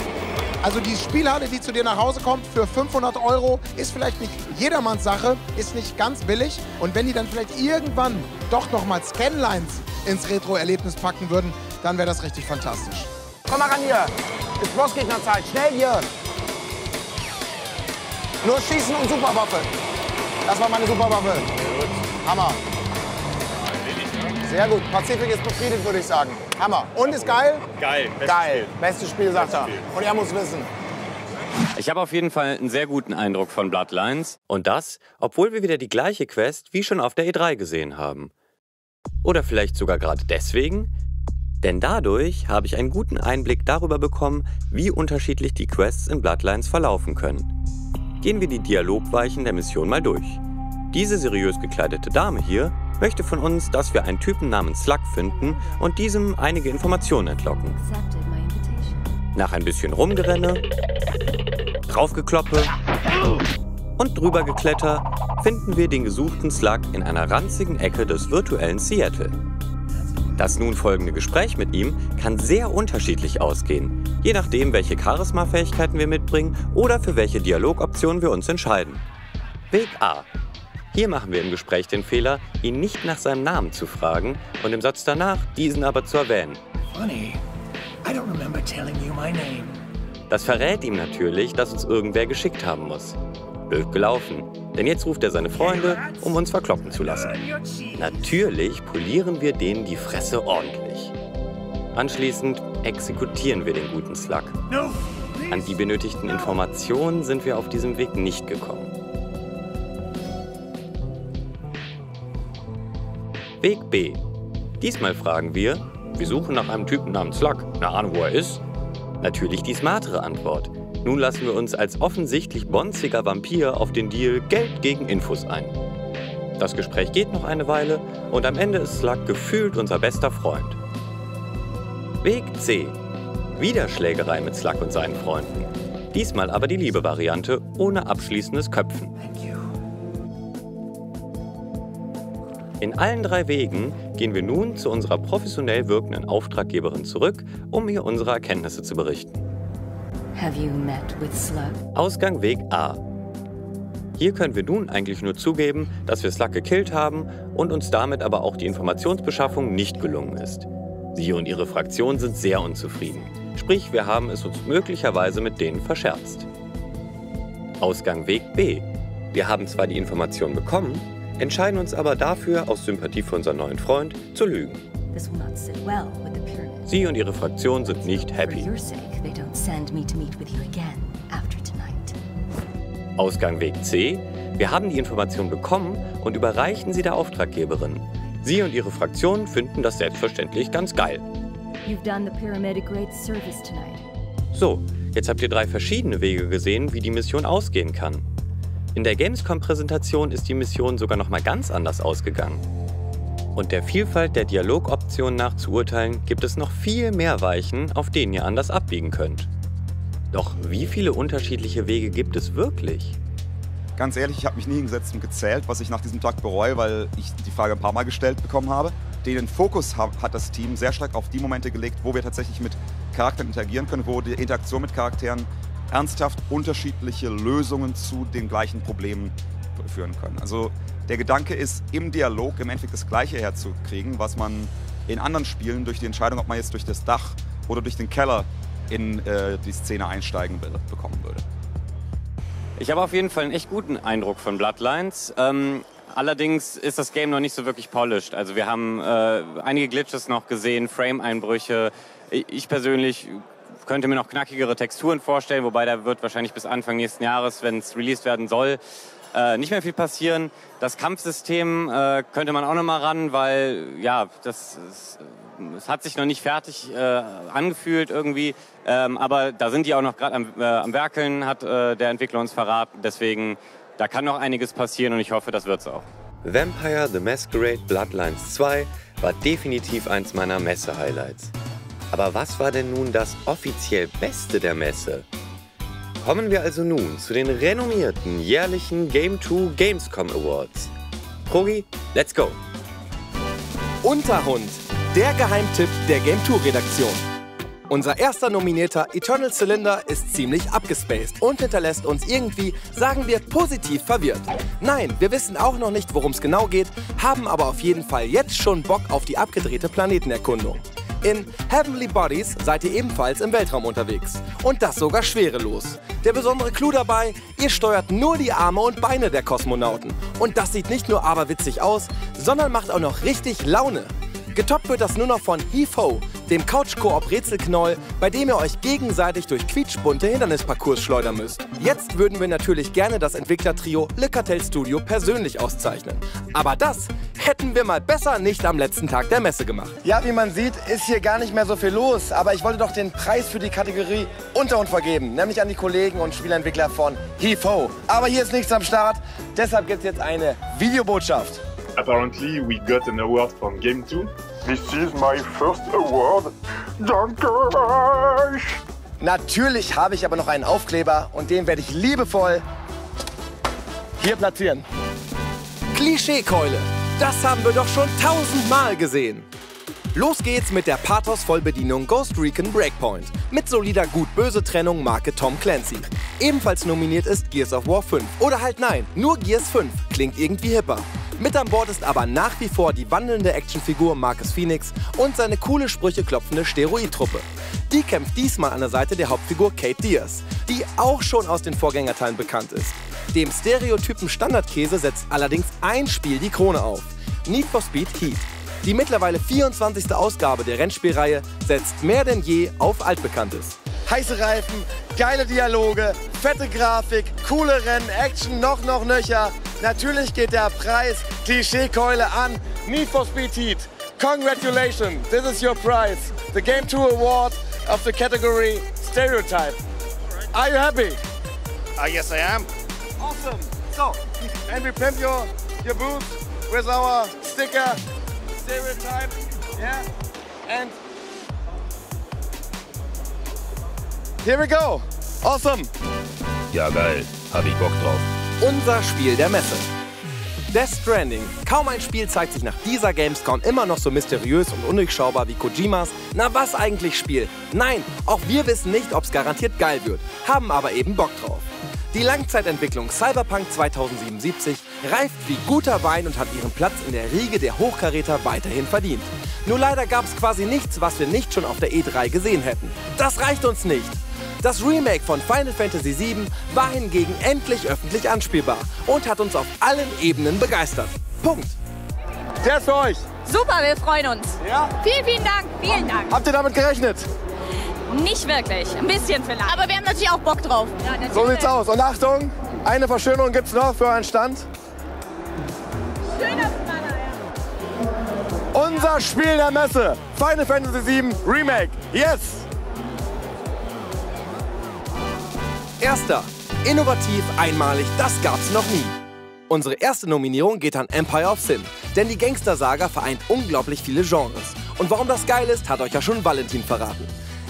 Also die Spielhalle, die zu dir nach Hause kommt für 500 Euro, ist vielleicht nicht jedermanns Sache, ist nicht ganz billig. Und wenn die dann vielleicht irgendwann doch noch mal Scanlines ins Retro-Erlebnis packen würden, dann wäre das richtig fantastisch. Komm mal ran hier. Ist Bossgegnerzeit. Schnell hier. Nur schießen und Superwaffe. Das war meine Superwaffe. Hammer. Sehr gut. Pazifik ist befriedigt, würde ich sagen. Hammer. Und ist geil? Geil. Geil. Bestes Spiel, sagt er. Und er muss wissen. Ich habe auf jeden Fall einen sehr guten Eindruck von Bloodlines. Und das, obwohl wir wieder die gleiche Quest wie schon auf der E3 gesehen haben. Oder vielleicht sogar gerade deswegen? Denn dadurch habe ich einen guten Einblick darüber bekommen, wie unterschiedlich die Quests in Bloodlines verlaufen können. Gehen wir die Dialogweichen der Mission mal durch. Diese seriös gekleidete Dame hier möchte von uns, dass wir einen Typen namens Slug finden und diesem einige Informationen entlocken. Nach ein bisschen Rumgerenne, draufgekloppe und drüber gekletter finden wir den gesuchten Slug in einer ranzigen Ecke des virtuellen Seattle. Das nun folgende Gespräch mit ihm kann sehr unterschiedlich ausgehen, je nachdem, welche Charisma-Fähigkeiten wir mitbringen oder für welche Dialogoptionen wir uns entscheiden. Weg A. Hier machen wir im Gespräch den Fehler, ihn nicht nach seinem Namen zu fragen und im Satz danach diesen aber zu erwähnen. Funny. I don't remember telling you my name. Das verrät ihm natürlich, dass uns irgendwer geschickt haben muss. Blöd gelaufen, denn jetzt ruft er seine Freunde, um uns verkloppen zu lassen. Natürlich polieren wir denen die Fresse ordentlich. Anschließend exekutieren wir den guten Slug. An die benötigten Informationen sind wir auf diesem Weg nicht gekommen. Weg B. Diesmal fragen wir, wir suchen nach einem Typen namens Slug. Eine Ahnung, wo er ist? Natürlich die smartere Antwort. Nun lassen wir uns als offensichtlich bonziger Vampir auf den Deal Geld gegen Infos ein. Das Gespräch geht noch eine Weile und am Ende ist Slug gefühlt unser bester Freund. Weg C. Wiederschlägerei mit Slug und seinen Freunden. Diesmal aber die Liebe-Variante ohne abschließendes Köpfen. In allen drei Wegen gehen wir nun zu unserer professionell wirkenden Auftraggeberin zurück, um ihr unsere Erkenntnisse zu berichten. Have you met with Slug? Ausgang Weg A. Hier können wir nun eigentlich nur zugeben, dass wir Slug gekillt haben und uns damit aber auch die Informationsbeschaffung nicht gelungen ist. Sie und ihre Fraktion sind sehr unzufrieden. Sprich, wir haben es uns möglicherweise mit denen verscherzt. Ausgang Weg B. Wir haben zwar die Information bekommen, entscheiden uns aber dafür, aus Sympathie für unseren neuen Freund, zu lügen. Sie und ihre Fraktion sind nicht happy. Ausgang Weg C. Wir haben die Information bekommen und überreichen sie der Auftraggeberin. Sie und ihre Fraktion finden das selbstverständlich ganz geil. So, jetzt habt ihr drei verschiedene Wege gesehen, wie die Mission ausgehen kann. In der Gamescom-Präsentation ist die Mission sogar noch mal ganz anders ausgegangen. Und der Vielfalt der Dialogoptionen nach zu urteilen, gibt es noch viel mehr Weichen, auf denen ihr anders abbiegen könnt. Doch wie viele unterschiedliche Wege gibt es wirklich? Ganz ehrlich, ich habe mich nie hingesetzt und gezählt, was ich nach diesem Tag bereue, weil ich die Frage ein paar Mal gestellt bekommen habe. Den Fokus ha- hat das Team sehr stark auf die Momente gelegt, wo wir tatsächlich mit Charakteren interagieren können, wo die Interaktion mit Charakteren ernsthaft unterschiedliche Lösungen zu den gleichen Problemen führen können. Also der Gedanke ist, im Dialog im Endeffekt das Gleiche herzukriegen, was man in anderen Spielen durch die Entscheidung, ob man jetzt durch das Dach oder durch den Keller in äh, die Szene einsteigen will, bekommen würde. Ich habe auf jeden Fall einen echt guten Eindruck von Bloodlines. Ähm, allerdings ist das Game noch nicht so wirklich polished. Also wir haben äh, einige Glitches noch gesehen, Frame-Einbrüche. Ich persönlich könnte mir noch knackigere Texturen vorstellen, wobei da wird wahrscheinlich bis Anfang nächsten Jahres, wenn es released werden soll, äh, nicht mehr viel passieren. Das Kampfsystem äh, könnte man auch noch mal ran, weil ja, das, ist, es hat sich noch nicht fertig äh, angefühlt irgendwie. Ähm, aber da sind die auch noch gerade am, äh, am Werkeln, hat äh, der Entwickler uns verraten. Deswegen, da kann noch einiges passieren und ich hoffe, das wird's auch. Vampire The Masquerade Bloodlines 2 war definitiv eins meiner Messe-Highlights. Aber was war denn nun das offiziell Beste der Messe? Kommen wir also nun zu den renommierten jährlichen Game 2 Gamescom Awards. Progi, let's go! Unterhund, der Geheimtipp der Game Tour Redaktion. Unser erster nominierter Eternal Cylinder ist ziemlich abgespaced und hinterlässt uns irgendwie, sagen wir, positiv verwirrt. Nein, wir wissen auch noch nicht, worum es genau geht, haben aber auf jeden Fall jetzt schon Bock auf die abgedrehte Planetenerkundung. In Heavenly Bodies seid ihr ebenfalls im Weltraum unterwegs. Und das sogar schwerelos. Der besondere Clou dabei, ihr steuert nur die Arme und Beine der Kosmonauten. Und das sieht nicht nur aberwitzig aus, sondern macht auch noch richtig Laune. Getoppt wird das nur noch von Heave-Ho, dem Couch-Koop-Rätselknoll, bei dem ihr euch gegenseitig durch quietschbunte Hindernisparcours schleudern müsst. Jetzt würden wir natürlich gerne das Entwicklertrio Le Cartel Studio persönlich auszeichnen. Aber das hätten wir mal besser nicht am letzten Tag der Messe gemacht. Ja, wie man sieht, ist hier gar nicht mehr so viel los. Aber ich wollte doch den Preis für die Kategorie Unterhund vergeben. Nämlich an die Kollegen und Spielentwickler von Heave-Ho. Aber hier ist nichts am Start. Deshalb gibt es jetzt eine Videobotschaft. Apparently, we got an award from Game 2. This is my first award. Danke euch! Natürlich habe ich aber noch einen Aufkleber und den werde ich liebevoll hier platzieren. Klischeekeule, das haben wir doch schon tausendmal gesehen. Los geht's mit der Pathos-Vollbedienung Ghost Recon Breakpoint mit solider Gut-Böse-Trennung Marke Tom Clancy. Ebenfalls nominiert ist Gears of War 5. Oder halt nein, nur Gears 5. Klingt irgendwie hipper. Mit an Bord ist aber nach wie vor die wandelnde Actionfigur Marcus Phoenix und seine coole Sprüche klopfende Steroid-Truppe. Die kämpft diesmal an der Seite der Hauptfigur Kate Diaz, die auch schon aus den Vorgängerteilen bekannt ist. Dem Stereotypen Standardkäse setzt allerdings ein Spiel die Krone auf. Need for Speed Heat. Die mittlerweile 24. Ausgabe der Rennspielreihe setzt mehr denn je auf Altbekanntes. Heiße Reifen, geile Dialoge, fette Grafik, coole Rennen, Action noch, noch nöcher. Natürlich geht der Preis Klischeekeule an Need for Speed Heat. Congratulations, this is your prize. The Game 2 Award of the category Stereotype. Are you happy? Uh, yes, I am. Awesome. So, and we pimp your, your booth with our sticker Stereotype. Yeah. And here we go. Awesome. Ja, geil. Hab ich Bock drauf. Unser Spiel der Messe. Death Stranding. Kaum ein Spiel zeigt sich nach dieser Gamescom immer noch so mysteriös und undurchschaubar wie Kojimas. Na was eigentlich Spiel? Nein, auch wir wissen nicht, ob es garantiert geil wird, haben aber eben Bock drauf. Die Langzeitentwicklung Cyberpunk 2077 reift wie guter Wein und hat ihren Platz in der Riege der Hochkaräter weiterhin verdient. Nur leider gab es quasi nichts, was wir nicht schon auf der E3 gesehen hätten. Das reicht uns nicht. Das Remake von Final Fantasy VII war hingegen endlich öffentlich anspielbar und hat uns auf allen Ebenen begeistert. Punkt. Der ist für euch. Super, wir freuen uns. Ja? Vielen, vielen Dank. Vielen Dank. Habt ihr damit gerechnet? Nicht wirklich. Ein bisschen vielleicht. Aber wir haben natürlich auch Bock drauf. Ja. So sieht's aus. Und Achtung, eine Verschönerung gibt's noch für euren Stand. Schöner Unser Spiel der Messe. Final Fantasy VII Remake. Yes! Erster. Innovativ, einmalig, das gab's noch nie. Unsere erste Nominierung geht an Empire of Sin, denn die Gangster-Saga vereint unglaublich viele Genres. Und warum das geil ist, hat euch ja schon Valentin verraten.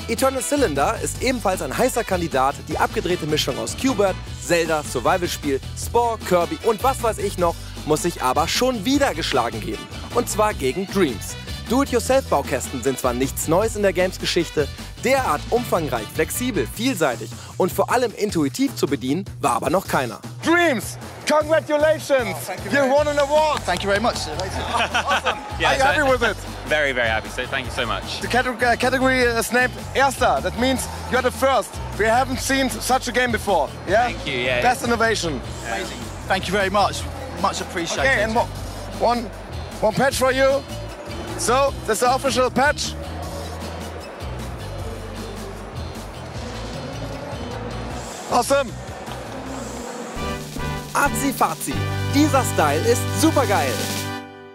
Eternal Cylinder ist ebenfalls ein heißer Kandidat, die abgedrehte Mischung aus Qbert, Zelda, Survival-Spiel, Spore, Kirby und was weiß ich noch, muss sich aber schon wieder geschlagen geben. Und zwar gegen Dreams. Do-it-yourself-Baukästen sind zwar nichts Neues in der Games-Geschichte, derart umfangreich, flexibel, vielseitig und vor allem intuitiv zu bedienen, war aber noch keiner. Dreams, congratulations! you won an award! Thank you very much. awesome. Yeah, Are you happy with it? Very, very happy. So thank you so much. The category, uh, category is named Erster. That means you're the first. We haven't seen such a game before. Yeah? Thank you, yeah. Best innovation. Amazing. Thank you very much. Much appreciated. Okay, and one, one patch for you. So, this is the official patch. Awesome. Azi-Fazi, dieser Style ist supergeil.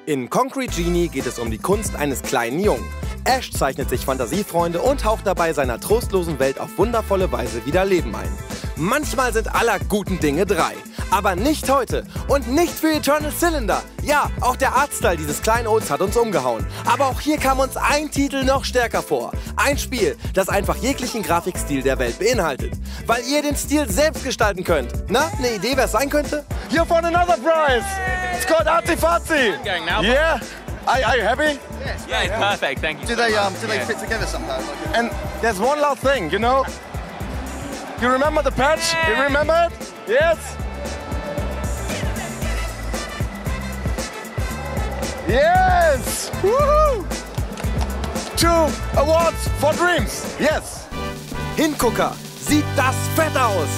In Concrete Genie geht es um die Kunst eines kleinen Jungen. Ash zeichnet sich Fantasiefreunde und haucht dabei seiner trostlosen Welt auf wundervolle Weise wieder Leben ein. Manchmal sind aller guten Dinge drei. Aber nicht heute und nicht für Eternal Cylinder. Ja, auch der Artstyle dieses kleinen Oats hat uns umgehauen. Aber auch hier kam uns ein Titel noch stärker vor. Ein Spiel, das einfach jeglichen Grafikstil der Welt beinhaltet. Weil ihr den Stil selbst gestalten könnt. Na, eine Idee, wer es sein könnte? You won another prize. It's called Artifazi. going now. Yeah. Are, are you happy? Yeah, it's perfect. Thank you. Do so they um do they Yeah. fit together somehow? And there's one last thing, you know? You remember the patch? You remember it? Yes? Yes! Two awards for dreams. Yes! Hingucker, sieht das fett aus!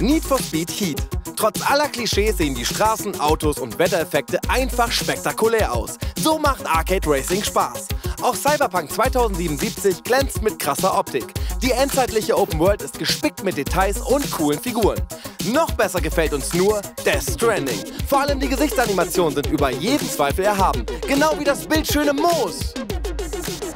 Need for Speed Heat. Trotz aller Klischees sehen die Straßen, Autos und Wettereffekte einfach spektakulär aus. So macht Arcade Racing Spaß. Auch Cyberpunk 2077 glänzt mit krasser Optik. Die endzeitliche Open World ist gespickt mit Details und coolen Figuren. Noch besser gefällt uns nur Death Stranding. Vor allem die Gesichtsanimationen sind über jeden Zweifel erhaben. Genau wie das bildschöne Moos.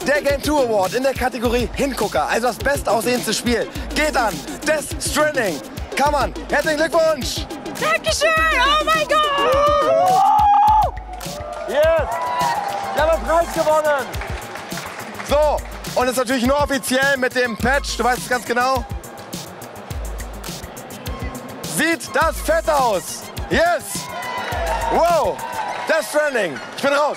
Der Game 2 Award in der Kategorie Hingucker, also das bestaussehendste Spiel, geht an Death Stranding. Kann man. Herzlichen Glückwunsch! Dankeschön! Oh mein Gott! Yes! Wir haben einen Preis gewonnen! So, und ist natürlich nur offiziell mit dem Patch, du weißt es ganz genau. Sieht das fett aus? Yes! Wow! Death Stranding. Ich bin raus.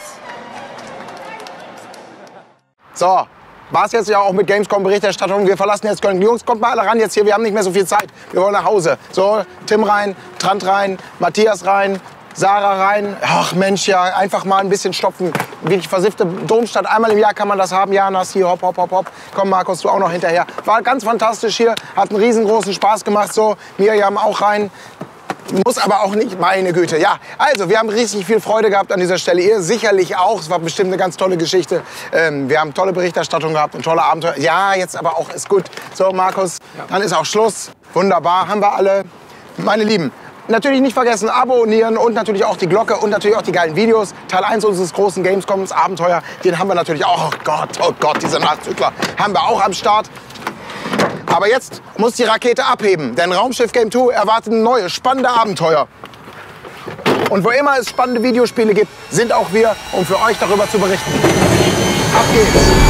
So, war es jetzt ja auch mit Gamescom-Berichterstattung. Wir verlassen jetzt Köln. Jungs, kommt mal alle ran jetzt hier. Wir haben nicht mehr so viel Zeit. Wir wollen nach Hause. So, Tim rein, Trant rein, Matthias rein, Sarah rein. Ach Mensch, ja, einfach mal ein bisschen stopfen. Wirklich versiffte Domstadt. Einmal im Jahr kann man das haben. Janas hier, hopp, hopp, hopp, hopp. Komm, Markus, du auch noch hinterher. War ganz fantastisch hier. Hat einen riesengroßen Spaß gemacht. So, Miriam auch rein. Muss aber auch nicht, meine Güte. Ja, also wir haben richtig viel Freude gehabt an dieser Stelle. Ihr sicherlich auch. Es war bestimmt eine ganz tolle Geschichte. Ähm, wir haben tolle Berichterstattung gehabt und tolle Abenteuer. Ja, jetzt aber auch ist gut. So, Markus, dann ist auch Schluss. Wunderbar, haben wir alle. Meine Lieben, Natürlich nicht vergessen, abonnieren und natürlich auch die Glocke und natürlich auch die geilen Videos. Teil 1 unseres großen Gamescoms Abenteuer, den haben wir natürlich auch. Oh Gott, oh Gott, diese Nachzügler haben wir auch am Start. Aber jetzt muss die Rakete abheben, denn Raumschiff Game 2 erwarten neue, spannende Abenteuer. Und wo immer es spannende Videospiele gibt, sind auch wir, um für euch darüber zu berichten. Ab geht's!